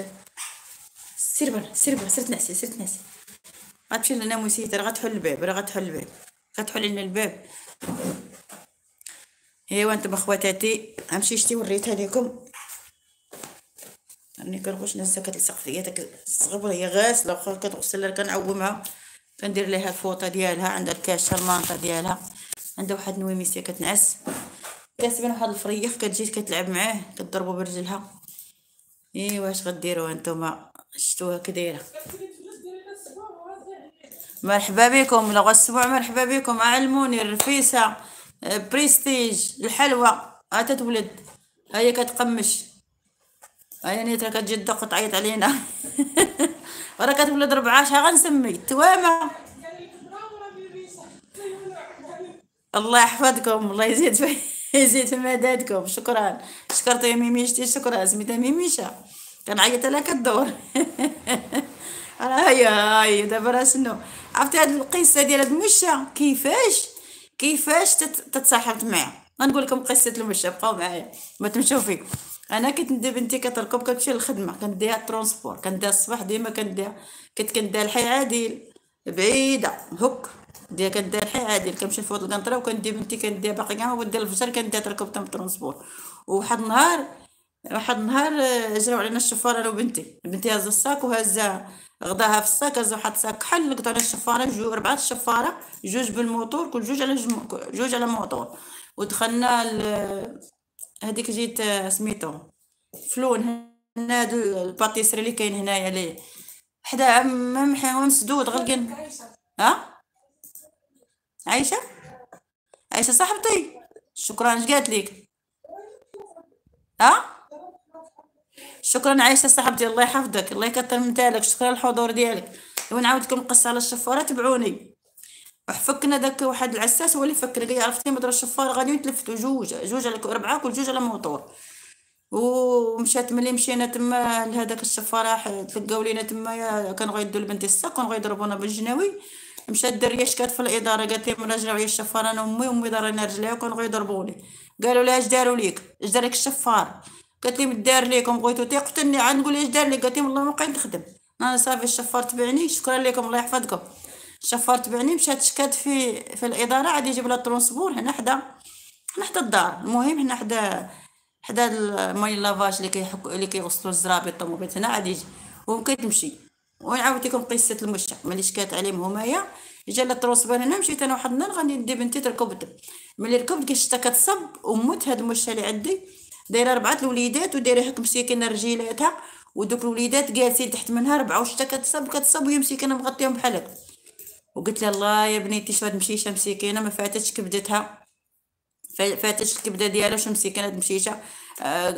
سير برا سير برا سير تنعسي سير تنعسي غتمشي للناموسيه راه غتحل الباب راه غتحل الباب. فتحوا لنا الباب. إيوا أنتم أخواتاتي. غنمشي شتي وريتها لكم راني كنغوش نزا كتلصق فيا داك الصغبره هي غاسله واخا كتغسل كنعومها. كندير ليها الفوطة ديالها. عندها الكاشه المانطة ديالها. عندها واحد النويميسيه كتنعس. كاسبين واحد الفريخ كتجي كتلعب معاه كضربو برجلها. ايوا واش غديروا أنتم شفتوها كدايره مرحبا بكم لغة السبوع مرحبا بكم. علموني الرفيسة آه، بريستيج الحلوى هاتا تولد هي كتقمش. هيا نيترا كتجي تدق تعيط علينا. ورا كتولد ربعة شحال غنسمي. توامة. الله يحفظكم الله يزيد في يزيد في مدادكم. شكرا. شكرت يا ميميشتي شكرا. سميتها ميميشة. كنعيط لها كدور أنا هيا هيا دابا راه شنو؟ عرفتي هاد القصة ديال هاد المشا كيفاش؟ كيفاش تت- تتصاحبت معاه غنقول لكم قصة المشا بقاو معايا. ما تمشاو فيه. أنا كنت ندي بنتي كتركب كتمشي للخدمة. كنديها transport كنديها الصباح ديما كنديها. كنت كنديها لحي عادل. بعيدة. هك ديال كنديها لحي عادل كنمشي نفوت القنطرة وكندي بنتي كنديها باقي كاع ما ودي الفجر كنديها تركب transport وواحد النهار واحد النهار آه، جراو علينا الشفارة أنا وبنتي. بنتي هازه ال sac وهازه غداها في ال sac هازه واحد ال sac. كحل لقيت على الشفارة جوج أربعة الشفارة جوج بالموتور كل جوج على. جوج على موتور. ودخلنا ل... هذيك جيت آه، سميتو. فلون هنا الباتيسري اللي كاين هنايا ليه حدا ممحي ومسدود غلقين ها؟ عايشة؟ عايشة صاحبتي. شكرا. اش قالت لك؟ ها؟ شكرا عايشة صاحبتي. الله يحفظك. الله يكثر من تالك شكرا الحضور ديالك. ونعاود لكم القصة على الشفارة. تبعوني. وحفكنا داك واحد العساس هو اللي فكنا قال عرفتي مدرا الشفار غادي يتلفتوا جوج. جوج على أربعة كل جوج على موطور ومشات ملي مشينا تما لهداك الشفارة تلقاو لينا تما كانوا غيدوا لبنتي الساق كانوا غيضربونا بالجناوي. مشات الدريه شكات في الإدارة؟ قالت لهم راجعوا عليا الشفارة أنا امي امي ضرينا رجليها وكانوا غيضربوني قالوا لها اش داروا ليك؟ اش دار لك الشفار؟ قالت لهم دار ليكم بغيتو تقتلني عاد نقول اش دار لك؟ قالت لهم والله ما بقيت نخدم. أنا صافي الشفار تبعني شكرا لكم الله يحفظكم. الشفار تبعني مشات شكات في في الإدارة عاد يجيب لها الترونسبور هنا حدا حنا حدا الدار. المهم حنا حدا حدا الماي لافاج اللي كيحك اللي كيغسلوا الزرابي الطوموبيل هنا عاد يجي. وكتمشي. ونعاود لكم قصة المشا ملي شكات عليهم همايا جا لها التروسبان هنا مشيت أنا واحد النهار غادي ندي بنتي تركب ملي ركبت كنت كتصب وموت هاد المشا اللي عندي. دايرة ربعة الوليدات ودايرة هاك مسكينة رجيلاتها. ودوك الوليدات جالسين تحت منها ربعة وشتا كتصب كتصب وهي مسكينه مغطيهم بحال هكا. وقلت لها الله يا بنيتي شو هاد مشيشة مسكينة؟ ما فاتتش كبدتها. فا- فاتش الكبدة ديالها شو مسكينة هاد مشيشة؟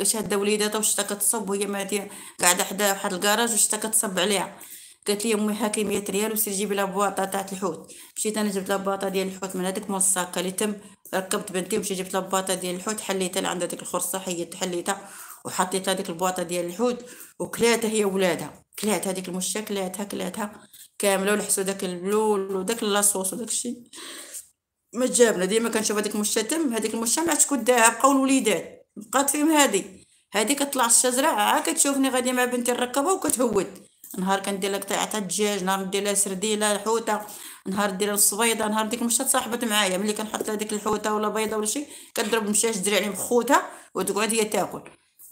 شاده وليداتها وشتا كتصب؟ وهي ماديه قاعدة حدا واحد الكراج وشتا كتصب عليها؟ قالت لي أمي هاكي 100 ريال وسير جيبي لها بواطة تاع الحوت. مشيت أنا جبت لها ديال الحوت من هذيك مول الساكه اللي تم. ركبت بنتي ومشيت جبت لها ديال الحوت حليتها اللي عندها ديك الخرصة حيت حليتها وحطيت هذيك البواطة ديال الحوت وكلاتها هي ولادها. كلات هذيك المشة كلاتها كلاتها. كاملة ولحسوا داك البلول وداك لاصوص وداك الشيء ما جابنا. ديما كنشوف هذيك المشة تم. هذيك المشة ما عادش كداها بقاو الوليدات. بقات فيهم هادي. هادي كتطلع الشجرة عا كتشوفني غادي مع بنتي نركبها وكتهود نهار كندير لها تاع الدجاج نهار ندير لها سرديلة حوتة نهار ندير لها نهار ديك المشة تصاحبت معايا. ملي كنحط لها ديك الحوتة ولا بيضة ولا شي كضرب المشاش تجري عليهم خوتها وتقعد هي تاكل.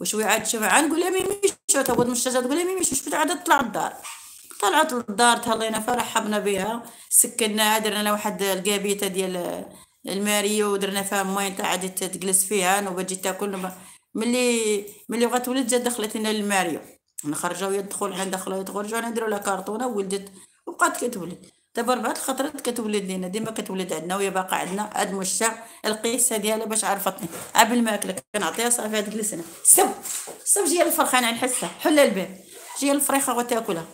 وشوية عاد تشوف عاد نقول لها ميمي شو تهود من الشجرة؟ تقول لها ميمي شو عاد تطلع الدار؟ طلعت للدار تهلينا فيها رحبنا بها سكناها درنا لها واحد الكابيته ديال الماريو ودرنا فيها ماي تاع عاد تجلس فيها نوبه تجي تاكل ملي ملي بغات تولد جات دخلت لنا للماريو نخرجوا هي تدخل حنا ندخلوا هي تخرجوا أنا نديروا لها كارطونه ولدت. وبقات كتولد. دابا ربعة الخطرات كتولد لينا ديما كتولد عندنا وهي باقا عندنا. هاد مشا القصة ديالها باش عرفتني قبل ما أكلك كنعطيها صافي هاد جلسنا سب! سب جي الفرخه أنا نحسها حل الباب جي الفريخه وتاكلها.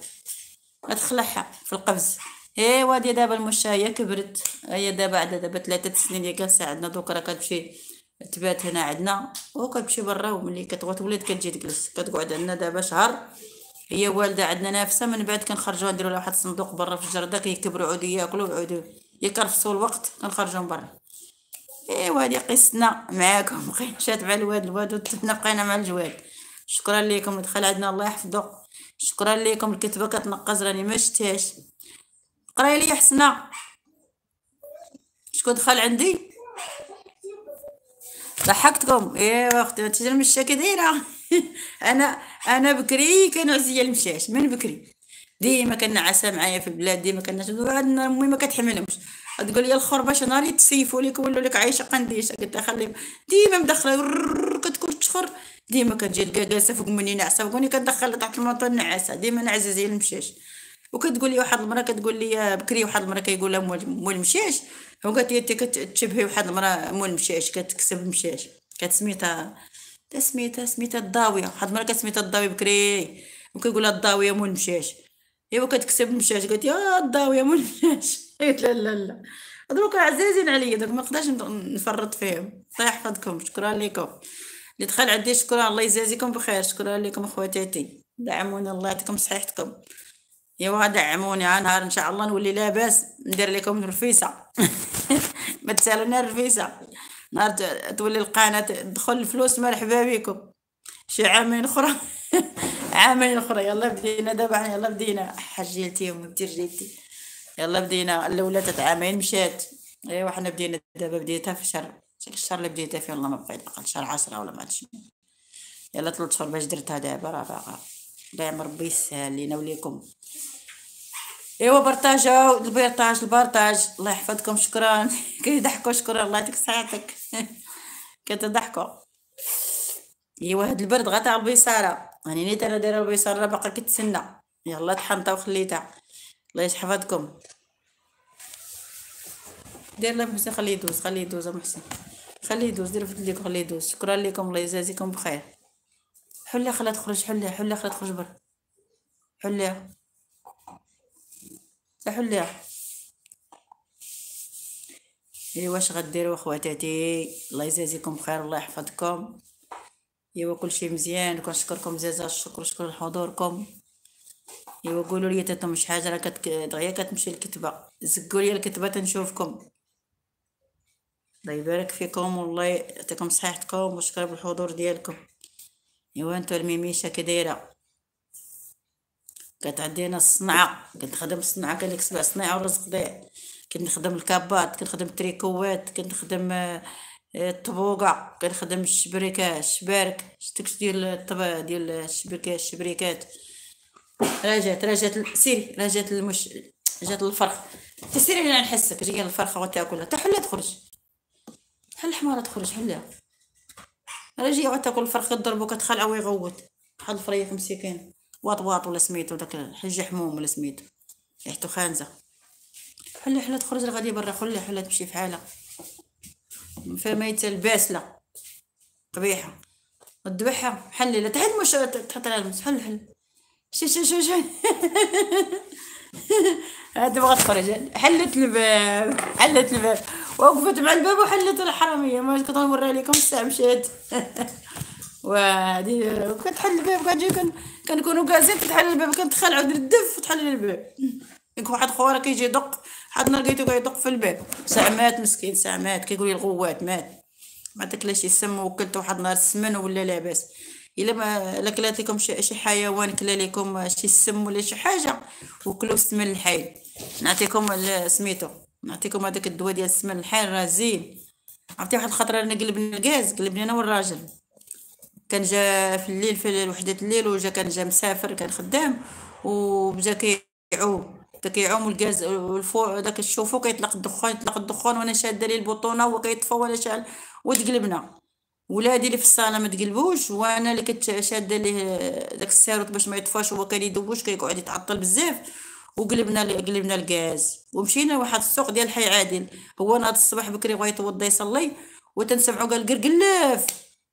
تخلعها في القفز. إيوا دي دابا المشا هي كبرت. هي دابا عندها دابا ثلاثة سنين هي جالسة عندنا. دوك راه كتمشي تبات هنا عندنا. وكتمشي برا وملي كتبغي تولد كتجي تجلس. كتقعد عندنا دابا شهر. هي والدة عندنا نافسة من بعد كنخرجوها نديرو لها واحد الصندوق برا في الجردة. كيكبروا عودوا ياكلوا ويعودوا يكرفسوا الوقت. كنخرجوهم برا. إيوا هادي قصتنا معاكم. مشات مع الواد. الواد وتنا بقينا مع الجواد. شكرا لكم. دخل عندنا الله يحفظه شكرا لكم. الكتبة كتنقز راني ما شتهاش. قراي لي حسنة. شكون دخل عندي؟ ضحكتكم. ايوا أختي انت المشا كي دايره أنا أنا بكري كنعس ليا المشاش من بكري. ديما كنعسها معايا في البلاد ديما كنعس امي ما كتحملهمش. تقول لي الآخر باش نهار تسيفوا لك ولاو لك عايشة قنديشة. قلت خليهم ديما مدخلة كتكون تشخر. ديما كتجي جالسه فوق مني ناعسه فوقني كندخلها تحت الموطور نعسة. ديما نعسه زي المشاش وكتقول لي واحد المرأة كتقول لي بكري واحد المرأة كيقول لها مول المشاش وقالت لي أنت كتشبهي واحد المرأة مول المشاش كتكسب المشاش كتسميتها سميتها سميتها الضاويه واحد المرأة كتسميتها الضاويه بكري. وكيقول لها الضاويه مول المشاش أيوا كتكسب المشاش قالت يا الضاويه مول المشاش قلت لا لا لا. دروك عزازين عليا دوك ما نقدرش نفرط فيهم. الله يحفظكم. شكرا لكم. اللي دخل عندي شكرا. الله يجازيكم بخير. شكرا لكم اخواتاتي دعموني الله يعطيكم صحيحتكم ايوا دعموني ها نهار إن شاء الله نولي لاباس ندير لكم رفيسة. ما تسالونا الرفيسه نهار تولي القناة تدخل الفلوس مرحبا بكم شي عامين أخرى؟ عامين أخرى. يلا بدينا دابا يلا بدينا. حجيلتي امي بترجيتي يلا بدينا. الأولى تاع عامين مشات. أيوا حنا بدينا دابا بديتها في شهر الشهر اللي بديتها فيه والله ما بقيت أقل شهر عشرة ولا ما عرفتش يلا ثلاث شهور باش درتها دابا راه باقا. دايما ربي يسهل لينا وليكم. ايوا بارطاجاو ال partage ال partage. الله يحفظكم شكرا. كيضحكوا شكرا. الله يعطيك صحتك. كتضحكوا ايوا هاد البرد غا تاع البيصاره راني نيت أنا دايرة البيصاره باقا كتسنى يلا تحنطه وخليتها. الله يحفظكم. دير له محسن خليه يدوز خليه يدوز محسن. خليه يدوز دير في خليه يدوز. شكرا لكم الله يجازيكم بخير. حلها خليها تخرج حلها حلها خليها تخرج برا. حلها حلها ايوا واش غديروا أخواتاتي؟ الله يجازيكم بخير الله يحفظكم. إيوا كلشي مزيان كنشكركم جزاء الشكر شكرا لحضوركم. إيوا قولوا لي تاتم شي حاجة راه كتك... دغيا كتمشي الكتبه زقوا لي الكتبة تنشوفكم. الله يبارك فيكم والله يعطيكم صحتكم وشكرا بالحضور ديالكم. ايوا انتو الميميشة كي دايرة. كانت عندنا الصنعه كنت نخدم الصنعه كان لك سبع ورزق ضيع كنت نخدم الكابات كنت نخدم التريكوات كنت نخدم آه، الطبوقة كنخدم الشبريكات الشبارك شتكش ديال الطبا ديال الشبريكات الشبريكات. رجعت رجعت سيري رجعت المش جات الفرخ تسيري هنا نحسك جاية الفرخه وتاكلها. تا حلها تخرج. حل الحمارة تخرج حلها. رجعي وتاكل الفرخ تضربو كتخلع ويغوت بحال الفريق مسكين واط واط ولا سميتو داك الحج حموم ولا سميتو. ريحتو خانزة. حلها حلها تخرج غادي برا خليها حلها تمشي فحالها فميتة الباسلة قبيحة تذبحها حلي تحل مش تحط لها المس. حل حل. شو شو شو شو؟ بغات تخرج. حلت الباب حلت الباب وقفت مع الباب وحلت الحرامية. ما كنت نوريها لكم الساعة مشات. وهادي كنت حل الباب كنجي كن كنكونوا كازين تحل الباب كنتخلع عود الدف وتحل الباب. يكون واحد خويا كيجي يدق النهار لقيتو كيدق في الباب. ساعة مات مسكين ساعة مات. كيقول لي الغوات مات. ما تاكلش يسم وكلت واحد النهار السمن ولا لاباس. إلا ما كلات لكم شي, حيوان كلا لكم شي سم ولا شي حاجة وكلوا السمن الحي. نعطيكم سميتو نعطيكم هذاك الدواء ديال السمن الحي زين عرفتي واحد الخطرة أنا قلبني الغاز قلبني أنا والراجل. كان جا في الليل في وحدة الليل وجا كان جا مسافر كان خدام وبجا كيعوم. كيعوم الغاز والفوق داك الشوفو كيطلق الدخان يطلق الدخان وأنا شادة ليه البطونة هو كيطفى وانا وتقلبنا ولادي اللي في الصالة ما تقلبوش وأنا اللي كنت شاده ليه داك الساروت باش ما يطفاش هو كان يدوبوش كيقعد يتعطل بزاف وقلبنا قلبنا الغاز. ومشينا لواحد السوق ديال الحي عادل. هو ناض الصباح بكري بغا يتوضا يصلي وتنسمعو قال قرقلاف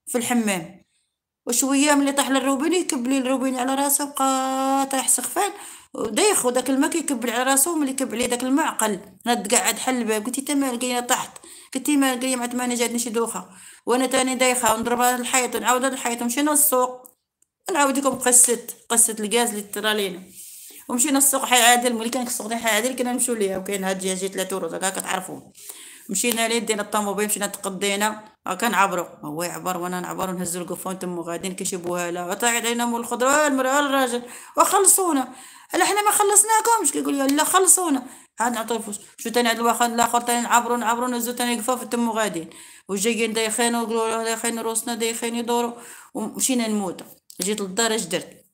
في الحمام. وشوية ملي طاح للروبيني يكب لي الروبيني على راسه وبقى طايح سخفان. ودايخ وداك الماء كيكب على راسه ملي كب عليه داك الماء عقل ناد قاعد حل الباب قلت تمام قايله طحت قلت ما قال مع تمانية جاتني شي دوخة. وأنا تاني دايخة ونضرب الحيط ونعاود الحيط ومشينا للسوق. نعاود لكم قصه قصه الغاز اللي طرا لينا. ومشينا السوق حي عادل ملي كان السوق حي عادل كنا نمشيو ليها وكاين هاد جهه 3 أورو هكا مشينا ليه دينا الطوموبيل مشينا تقضينا. كنعبروا هو يعبر وأنا نعبر ونهزو القفون تما غاديين كيشبوها لا وطايح علينا مول الخضرة المرأة الراجل. وخلصونا. لا حنا ما خلصناكمش. كيقول لي لا خلصونا. عاد نعطيو الفلوس. شو تاني عند الواحد الآخر تاني نعبرو نعبرو نهزو تاني قفا تمو غاديين. وجايين دايخين ويقولوا دايخين روسنا دايخين يدورو. ومشينا نموت. جيت للدار اش درت؟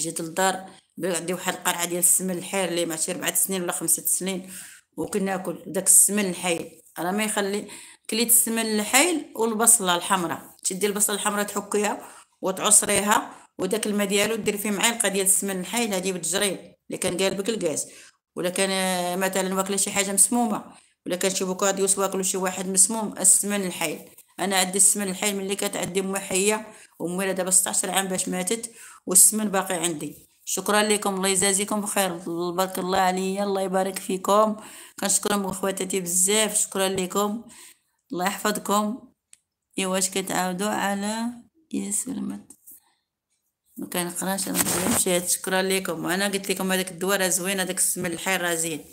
جيت للدار عندي واحد القرعة ديال السمن الحيل اللي ماشي ربعة سنين ولا خمسة سنين. وكناكل داك السمن الحيل راه ما يخلي كليت السمن الحيل والبصلة الحمراء. تشدي البصلة الحمراء تحكيها وتعصريها. وداك الماء ديالو دير فيه معلقة ديال السمن الحيل هادي بالتجريب اللي كان قالبك الكاس ولا كان مثلا واكلة شي حاجة مسمومة ولا كان شي bocadillos واكلو شي واحد مسموم السمن الحيل. أنا عندي السمن الحيل ملي كانت عندي أمي حية أمي دابا 16 عام باش ماتت والسمن باقي عندي. شكرا لكم الله يجازيكم بخير بارك الله عليا الله يبارك فيكم. كنشكركم خواتاتي بزاف شكرا لكم. الله يحفظكم. إيوا واش كتعاودوا على ياسر ما ما كنقراش أنا مشيت شكرا لكم. وأنا قلت لكم هذاك الدواء راه زوين هذاك السمن الحيل راه زين.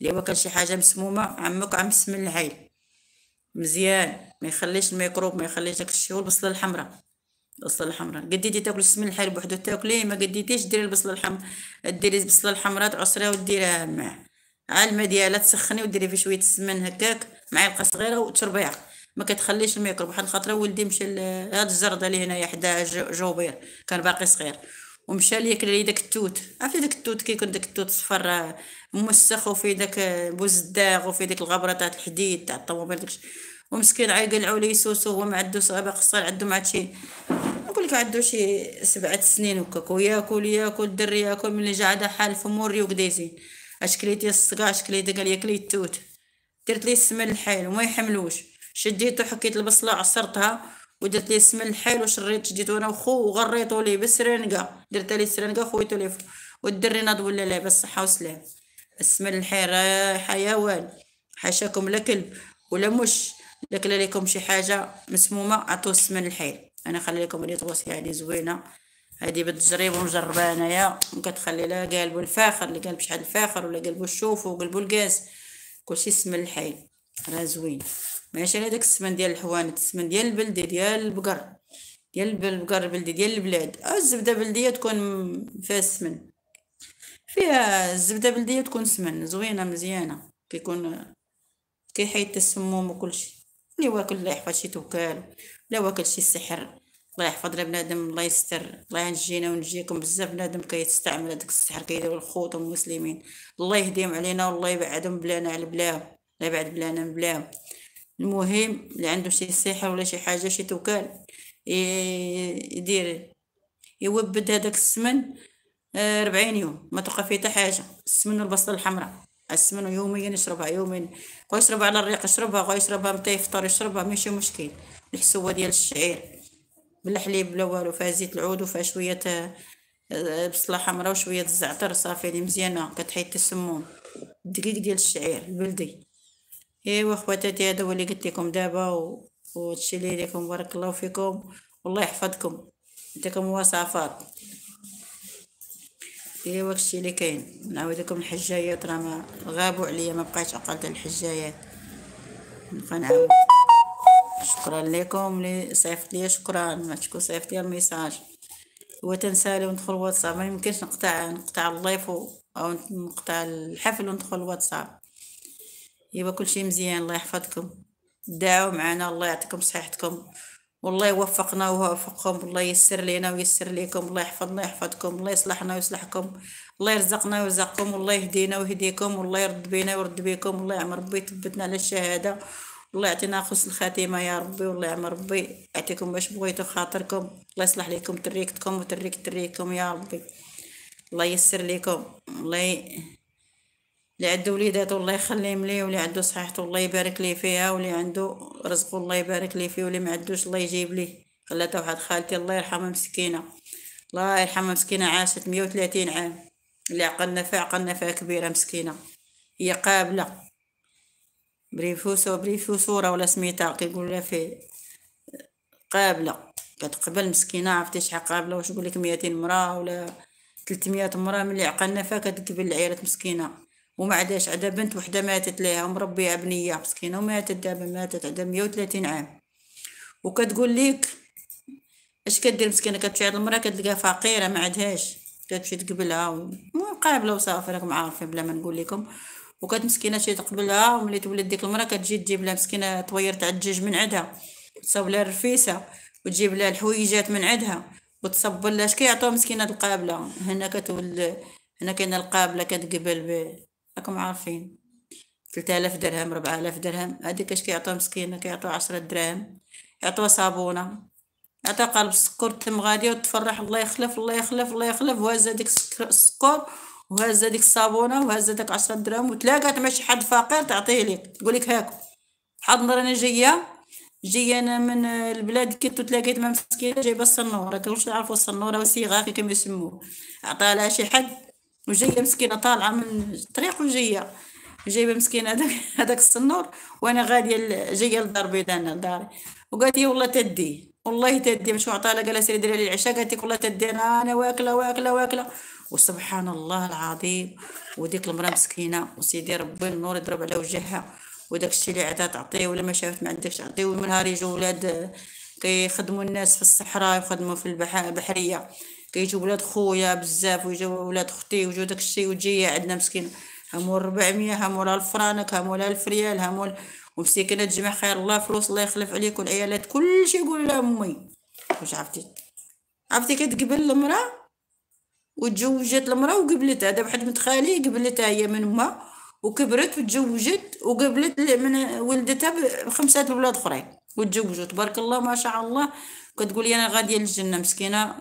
اللي هو كان شي حاجة مسمومة عمك عم السمن الحيل مزيان. ما يخليش الميكروب ما يخليش داك الشيء. والبصلة الحمراء. البصلة الحمراء. قديتي تاكل السمن الحيل بوحدو تاكليه؟ ما قديتيش؟ ديري البصلة الحمراء ديري البصلة الحمراء تعصريها وديريها معاه على الماء ديالها تسخني وديري فيه شوية السمن هكاك معلقه صغيرة وتشربيها ما كتخليش الميكروب واحد الخطره ولدي مشى لهاد الجردة اللي هنايا حدا جوبير كان باقي صغير. ومشى لي كل لي داك التوت. عرفتي داك التوت؟ كيكون داك التوت صفر موسخ وفي داك بوزداغ وفي ديك الغبره تاع الحديد تاع الطوموبيل داكشي ومسكين عيقلعو ليه سوسو هو ما عندو صغير قصير عندو مع شي. نقول لك عندو شي سبعة سنين وكاك وياكل ياكل الدري ياكل ملي جا عاد حال فمو الريوق دايزين اش كليتي الصقا اش كليتي قال لي التوت. درت ليه السمن الحيل وما يحملوش. شديتو حكيت البصله عصرتها ودرت ليه السمن الحيل وشريت شديتو أنا وخو وغريتو ليه بالسرنقه درت ليه السرنقه خويتو ليه والدري ناض ولا لا بالصحه والسلام السمن الحيل حيوان حاشاكم لا كلب ولا مش. كلا لكم شي حاجة مسمومة عطو السمن الحيل. أنا خلي لكم ريت وصيه هذه زوينة. هذه بالتجريب ومجربة أنايا. وكتخلي لها قالبو الفاخر اللي قالب شحال الفاخر ولا قالبو الشوف وقلبو الكاس كلشي السمن الحيل. راه زوين. ماشي على داك السمن ديال الحوانت السمن ديال البلدي ديال البقر ديال البقر البلدي ديال البلاد. الزبدة بلدية تكون فيها السمن. فيها الزبدة بلدية تكون سمن زوينة مزيانة. كيكون كيحيد السموم وكلشي اللي واكل الله يحفظ شي توكال لا واكل شي سحر. الله يحفظ بنادم الله يستر. الله ينجينا ونجيكم. بزاف بنادم كيستعمل هذاك السحر كيديروا الخوت المسلمين الله يهديهم علينا والله يبعدهم بلانا على بلاهم الله يبعد بلانا بلاهم المهم اللي عنده شي سحر ولا شي حاجة شي توكال يدير يوبد هذاك السمن آه، أربعين يوم ما تلقى فيه حتى حاجة. السمن والبصله الحمراء. السمن يوميا يشربها يوميا. بغا يشربها على الريق يشربها بغا يشربها متى يفطر يشربها ماشي مشكل. الحسوة ديال الشعير بلا حليب بلا والو فيها زيت العود وفيها شوية آه، بصلة حمراء وشوية الزعتر صافي اللي مزيانة كتحيد السموم الدقيق ديال الشعير البلدي. ايوا خواتاتي هذا هو اللي قلت لكم دابا و... وهادشي اللي ليكم بارك الله فيكم. والله يحفظكم. يعطيكم مواصفات ايوا هادشي اللي كاين. نعاود لكم الحجايات. راه ما غابوا عليا ما بقيتش عقلت الحجايات. نبقى نعاود. شكرا لكم اللي صيفط لي شكرا. ما تشكو صيفط لي الميساج. تنسالي وندخل واتساب. ما يمكنش نقطع نقطع ال live أو نقطع الحفل وندخل واتساب. ايوا كلشي مزيان. الله يحفظكم. دعوا معنا. الله يعطيكم صحتكم. والله يوفقنا ويوفقكم. الله يسر لينا ويسر ليكم. الله يحفظنا ويحفظكم. الله يصلحنا ويصلحكم. الله يرزقنا ويرزقكم. والله يهدينا ويهديكم. والله يرد بينا ويرد بكم. والله يعمر ربي يثبتنا على الشهادة. الله يعطينا حسن الخاتمة يا ربي. والله يعمر ربي يعطيكم باش بغيتو خاطركم. الله يصلح لكم تريكتكم وتريك تريكم يا ربي. الله يسر لكم الله ي... اللي عنده وليدات الله يخليهم ليه واللي عنده صحته الله يبارك ليه فيها واللي عنده رزقه الله يبارك ليه فيه واللي ما عندوش الله يجيب ليه خلاتها واحد خالتي الله يرحمها مسكينة. الله يرحمها مسكينة عاشت 130 عام. اللي عقلنا فيها عقلنا فيها كبيرة مسكينة. هي قابلة. بريفوسو بريفو صورة ولا سميتها كيقول لها في قابلة. كتقبل مسكينة عرفتي شحال قابلة؟ واش نقول لك 200 مرا ولا 300 مرا ملي عقلنا فيها كتقبل العيالات مسكينة. وما عداش عدا بنت وحدة ماتت ليها مربيه بنية مسكينة وماتت دابا ماتت عندها 130 عام. وكتقول لك اش كدير مسكينة؟ كتمشي عند المرأة كتلقاها فقيرة ما عندهاش. كتمشي تقبلها ومقابلة وصافي راكم عارفين بلا ما نقول لكم. وكانت مسكينة شي تقبلها وملي تولد ديك المرأة كتجي تجيب لها مسكينة طوير تاع الدجاج من عندها. تصاوب لها الرفيسة وتجيب لها الحويجات من عندها. وتصب لها اش كيعطيو مسكينة القابلة؟ هنا كتولد هنا كاينة القابلة كتقبل راكم عارفين. 3000 درهم 4000 درهم. هذيك اش كيعطيو مسكينة؟ كيعطيو 10 دراهم. يعطوها صابونة. يعطيها قالب السكر تم غاديه وتفرح. الله يخلف الله يخلف الله يخلف. وهز هذيك السكر وهز هذيك الصابونه وهز هذاك 10 دراهم. وتلاقات مع شي حد فقير تعطيه لك تقول لك هاكو. حاضر أنا جاية. جاية أنا من البلاد كنت تلاقيت مع مسكينة جايبة الصنورة. كنتش تعرفوا الصنورة وصيغه كما يسموه. عطاها لها شي حد. وجاية مسكينة طالعة من الطريق وجاية جايبة مسكينة هذاك هذاك الصنور وأنا غاديه جاية لدار بيضاء أنا لداري. وقالت لي والله تدي والله تدي. مش عطاها لها قال سيري ديري لي العشاء قالت لك والله تدي. أنا واكلة واكلة واكلة. وسبحان الله العظيم. وديك المرأة مسكينة وسيدي ربي النور يضرب على وجهها. وداك الشيء اللي عندها تعطيه ولا ما شافت ما عندكش تعطيه. ومن نهار يجوا ولاد كيخدموا الناس في الصحراء يخدموا في البحريه كيجيو ولاد خويا بزاف ويجيو ولاد أختي ويجيو داك الشيء وتجي عندنا مسكينه همول 400 همول 1000 فرانك همول 1000 ريال همول ومسكينة تجمع خير الله فلوس الله يخلف عليك والعيالات كلشي يقول لها أمي. واش عرفتي؟ عرفتي كتقبل المرأة؟ وتزوجت المرأة وقبلت هذا بحد بنت خالي قبلتها هي من امها وكبرت وتزوجت وقبلت من ولدتها بخمسة الولاد أخرين وتزوجوا تبارك الله ما شاء الله. كتقول لي أنا غادية للجنة مسكينة.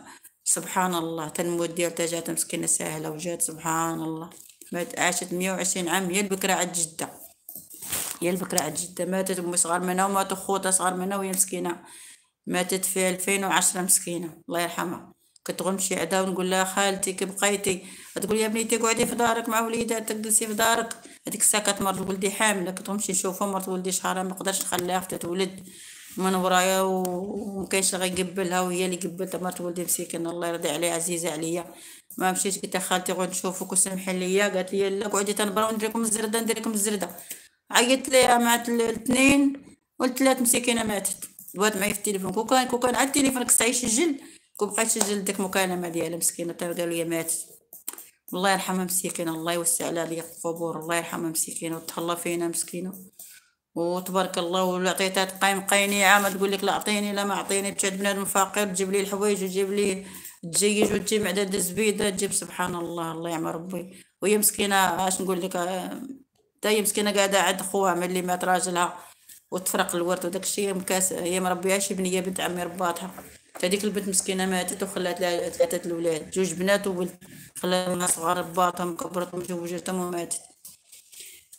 سبحان الله تنموت ديالتها جات مسكينه ساهله وجات سبحان الله مات عاشت مية وعشرين عام هي البكرة عند جدة. هي البكرة عند جدة. ماتت أمي صغار منها وماتوا خوتها صغار منها وهي مسكينة. ماتت في ألفين وعشرة مسكينة الله يرحمها. كنت غنمشي عندها ونقول لها خالتي كي بقيتي تقول يا بنيتي قعدي في دارك مع وليداتك تجلسي في دارك. هذيك الساعة كانت مرت ولدي حامله كنت غنمشي نشوفها مرت ولدي شهرها ما نقدرش نخليها تولد. من ورايا ومكاينش اللي غيقبلها وهي اللي قبلتها. مرت ولدي مسكينه الله يرضي عليها عزيزة عليا. ما مشيت قلت خالتي غادي نشوفك وسمحي لي قالت لي لا قعدي تنبرا وندير لكم الزردة ندير لكم الزردة. عيطت ليها مع الاثنين والثلاث مسكينه ماتت. دوات معايا في التليفون. كون كان كون كان عاد التليفون خصها يسجل كون بقيت تسجل ديك المكالمه ديالها مسكينة. قالوا لي ماتت. الله يرحمها مسكينة الله يوسع عليها لي القبور الله يرحمها مسكينة وتهلا فينا مسكينة. وتبارك الله ولا عطيتها تقايم قينيعه ما تقول لك لا أعطيني لا ما أعطيني تشد بنادم فقير تجيب لي الحوايج وتجيب لي تجيج وتجيب عدد الزبيدة تجيب سبحان الله الله يعمر ربي. وهي مسكينة اش نقول لك تا هي مسكينة قاعدة عند خوها ملي مات راجلها وتفرق الورث وداك الشيء مكاس هي مربيها شي بنية بنت عمي رباتها هذيك البنت مسكينة ماتت وخلات لها ثلاثة الأولاد. جوج بنات وولد خلاها صغار رباطهم كبرتهم زوجتهم وماتت.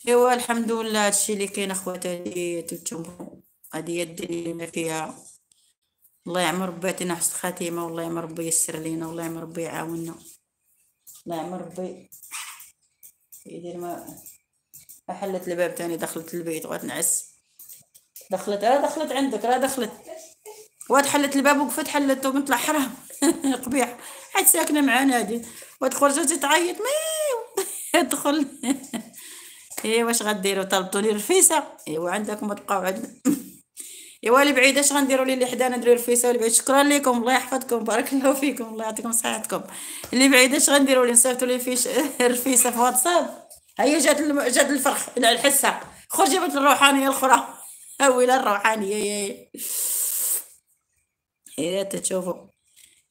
إيوا الحمد لله. هادشي اللي كاين أخواتي تتشوفوا هذه هي الدنيا اللي فيها. الله يعمر ربي حسن خاتمة والله يعمر ربي يسر لينا والله يعمر ربي يعاوننا. الله يعمر ربي. يدير ما حلت الباب تاني دخلت البيت بغات نعس. دخلت راه دخلت عندك راه دخلت. واد حلت الباب وقفت حلت ونطلع حرام. قبيح. حيت ساكنة معانا هادي. واد خرجت تعيط ميو. ادخل ايوا واش غديروا؟ طلبتوني رفيسة. ايوا عندكم تبقاو عندنا. ايوا اللي بعيد اش غنديروا لي اللي حدانا نديروا الفيسه واللي بعيد. شكرا لكم. الله يحفظكم. بارك الله فيكم. الله يعطيكم صحتكم. اللي بعيد اش غنديروا لي؟ نصيفطوا لي فيش الرفيسه في واتساب. هيا جات جات الفرخ الحسة. خرجي جبت الروحانية الأخرى. اويلا الروحانية. يا تشوفوا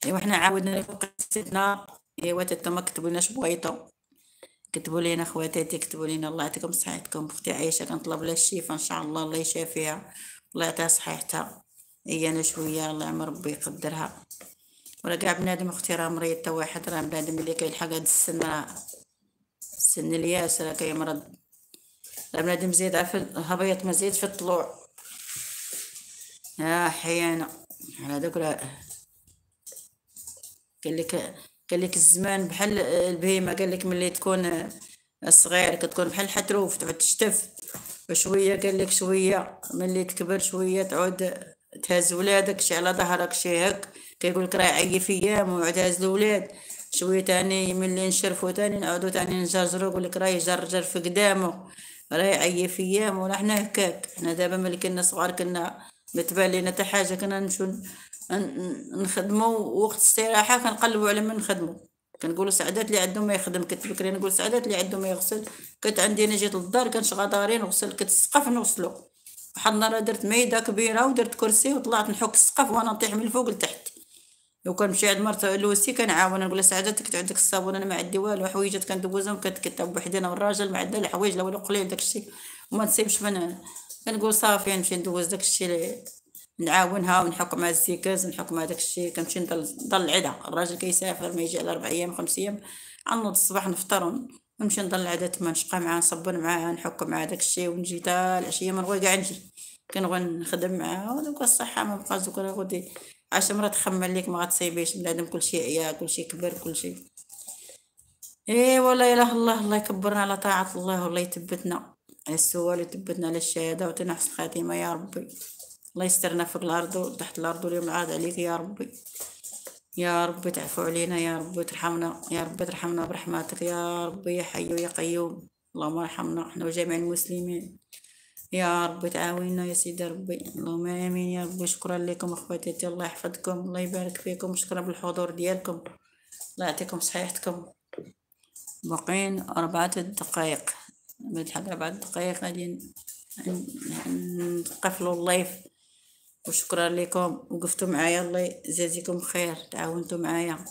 ايوا حنا عاودنا لكم قصتنا. ايوا تما كتبوا لنا شبويطو كتبوا لينا خواتاتي كتبوا لينا الله يعطيكم صحتكم. أختي عايشة كنطلب لها الشفاء إن شاء الله الله يشافيها. الله يعطيها صحيحتها هي أنا شوية الله يعمر ربي يقدرها. ولا كاع بنادم أختي راه مريض تا واحد راه بنادم اللي كيلحق هاد السن راه السن الياس راه كيمرض راه بنادم زيد في الهبيط ما زيد في الطلوع. يا حيانا على دوك راه قال لك قال لك الزمان بحال البهيمة قال لك ملي تكون صغير كتكون بحال الحتروف تعود تشتف وشويه قال لك شوية ملي تكبر شوية تعود تهز ولادك شي على ظهرك شي هك كيقول لك راه عيف أيام وعاد هاز الولاد. شوية تاني ملي نشرفو تاني نعودو تاني نجرجرو يقول لك راه يجرجر في قدامه راه يعيف أيام ولا حنا هكاك. حنا دابا ملي كنا صغار كنا متبان لينا حتى حاجة كنا نمشيو نخدمو وقت الاستراحه كنقلبوا على من نخدمو. كنقولوا سعدات اللي عندهم ما يخدم. كنت بكري نقول سعدات اللي عندهم ما يغسل. كنت عندي أنا جيت للدار كنت غدارين نغسل. كنت السقف نغسلو. واحد النهار درت ميدة كبيرة ودرت كرسي وطلعت نحك السقف وأنا نطيح من الفوق لتحت. لو كنمشي عند مرت لوسي كنعاون. نقول لها سعدات كنت عندك الصابون. أنا ما عندي والو. حويجات كندوزهم. كنتكتب بوحدينا. والراجل ما عندنا الحوايج لا والو قليل داكشي. وما نسيبش من كنقول صافي نمشي ندوز داكشي نعاونها ونحك مع الزيكاز نحك مع داكشي كنمشي نضل نضل العدا الراجل كيسافر ما يجي على أربع أيام خمس أيام. عنوض الصباح نفطر ونمشي نضل العدا تما نشقى معاه نصبر معاه نحك مع داكشي ونجي تا العشية ما نبغي كاع نجي. كنبغي نخدم معاه ودوك الصحة ما بقاش دوك غادي عشر مرات تخمم ليك ما غتصيبيش بنادم كلشي عيا كلشي كبر كلشي إيه والله اله الله الله يكبرنا على طاعة الله والله يثبتنا على السؤال ويثبتنا على الشهادة وتنا حسن خاتمة يا ربي. الله يسترنا فوق الأرض وتحت الأرض واليوم العاد عليك. يا ربي يا ربي تعفو علينا يا ربي ترحمنا يا ربي ترحمنا برحمتك. يا ربي يا حي يا قيوم. اللهم ارحمنا إحنا وجميع المسلمين. يا ربي تعاوننا يا سيدي ربي. اللهم آمين يا ربي. شكرا لكم أخواتي الله يحفظكم الله يبارك فيكم. شكرا بالحضور ديالكم. الله يعطيكم صحيحتكم. باقين أربعة دقائق. بعد أربعة دقائق. غادي نقفلوا اللايف. وشكرا لكم وقفتوا معايا. الله يجازيكم خير. تعاونتوا معايا.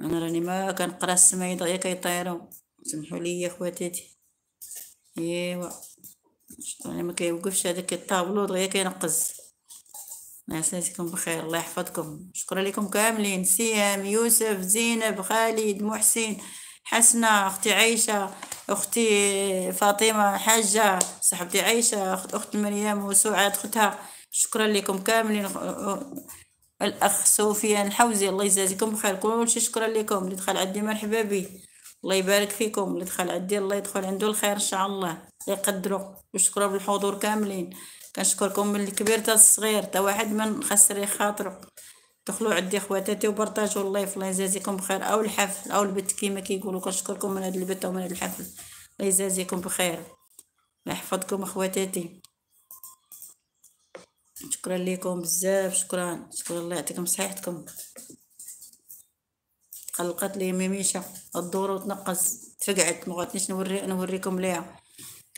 أنا راني ما كنقرأ السما دغيا كيطيروا سمحوا لي يا خواتاتي. أيوا. راني ما كيوقفش هذاك الطابلو دغيا كينقز. الله بخير. الله يحفظكم. شكرا لكم كاملين. سيام يوسف زينب خالد محسن. حسنة أختي عيشة أختي فاطمة حاجة صاحبتي عيشة أخت أخت مريم وسعاد أختها. شكرا لكم كاملين. الأخ سفيان الحوزي الله يجازيكم بخير كلشي شكرا لكم. اللي دخل عندي مرحبا به الله يبارك فيكم. اللي دخل عندي الله يدخل عنده الخير إن شاء الله. يقدروا. وشكرا بالحضور كاملين. كنشكركم من الكبير تا الصغير. تا واحد من خسر خاطره دخلوا عندي خواتاتي وبارطاجوا اللايف الله يجازيكم بخير. أو الحفل أو البت كيما كيقولوا كنشكركم من هذا البت ومن هذا الحفل. الله يجازيكم بخير. الله يحفظكم أخواتاتي. شكرا لكم بزاف شكرا. شكرا الله يعطيكم صحيحتكم قلقت لي ميميشة. الدور وتنقص. تفقعت. مغاتنيش نوري نوريكم ليها.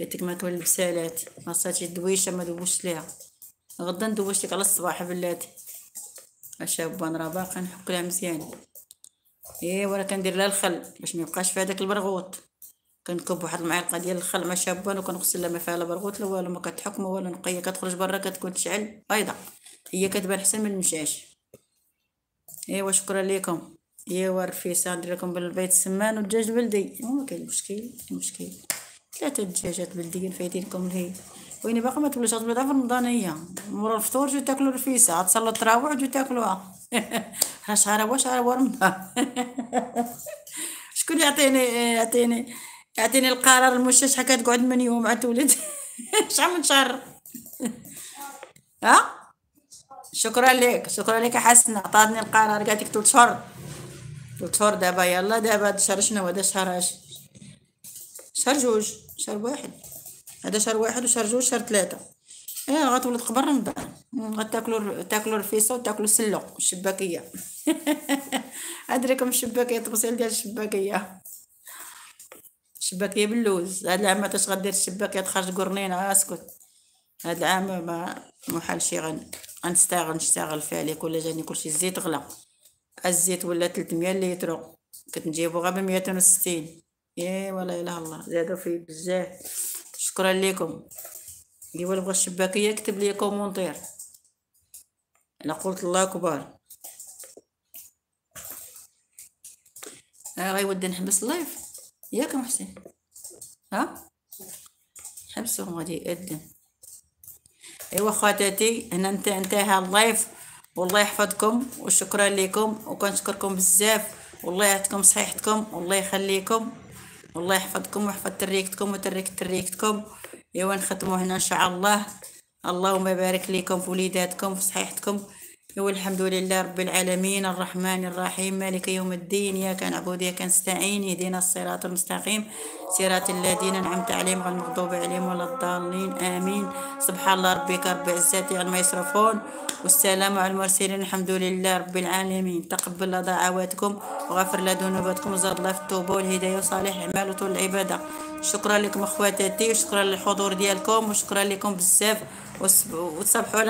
قلت ما كمل البسالات خاصها دويشة ما دوشت ليها. غدا ندوش لك على الصباح بلاتي. الشابان راه باقي نحك لها مزيان. إيه ولا كندير لها الخل باش ما يبقاش في هذاك البرغوث كنكب واحد المعلقة ديال الخل مع شابان وكنغسل ما فيها لا برغوث لا والو ما كتحك ما والو نقية كتخرج برا كتكون تشعل بيضة. هي كتبان أحسن من المشاش ايوا شكرا لكم ايوا رفيسه ندير لكم بالبيض السمان والدجاج بلدي ما كاين مشكل مشكل. ثلاثة دجاجات بلديين فايدينكم لهي وين باقا ما توليش غتبدا في رمضانية مورا الفطور جو تاكلو رفيسة عاد تصلوا التراويح جو تاكلوها. ها شهر هو شهر هو رمضان. شكون يعطيني يعطيني يعطيني القرار المشاش حكا تقعد من يوم عاد تولد؟ شحال من شهر؟ ها؟ شكرا لك شكرا لك حسنة. عطاتني القرار قالت لك ثلاث شهور ثلاث شهور دابا يلا دابا هاد الشهر شنو هذا شهر اش؟ شهر جوج شهر واحد. هذا شهر واحد وشهر جوج شهر ثلاثة. إيه غتولد قبل رمضان. غتاكلو تاكلو الرفيسة وتاكلو السلو الشباكية. ادريكم الشباكية التفاصيل ديال الشباكية. الشباكية باللوز. هاد العام متاش غدير الشباكية تخرج قرنينة اسكت هاد العام ما محال شي غن غنستغل نشتغل فيها عليك ولا جاني كلشي. الزيت غلا. الزيت ولا 300 لتر. كنت نجيبو غير ب 260 إيه ولا إله الله. زادوا فيه بزاف. شكرا لكم. اللي بغى الشباكية يكتب لي commentaire أنا قلت الله أكبر. ها غيودي نحبس ال live. ياك محسن ها؟ حبسوا غادي يأذن. أيوا خواتاتي هنا انتهى ال live. والله يحفظكم وشكرا لكم. وكنشكركم بزاف. والله يعطيكم صحتكم. والله يخليكم. والله يحفظكم ويحفظ تريكتكم وتريك تريكتكم. ايوا نختموا هنا إن شاء الله. اللهم بارك لكم في وليداتكم في صحيحتكم. والحمد لله رب العالمين الرحمن الرحيم مالك يوم الدين إياك نعبد إياك نستعين اهدنا الصراط المستقيم. صراط الذين أنعمت عليهم غير المغضوب عليهم ولا الضالين. آمين. سبحان الله ربك رب العزة عما يصرفون والسلام على المرسلين الحمد لله رب العالمين. تقبل دعواتكم وغفر لنا ذنوباتكم وزاد الله في التوبة والهداية وصالح الأعمال وطول العبادة. شكرا لكم اخواتاتي وشكرا للحضور ديالكم وشكرا لكم بزاف. وتصبحوا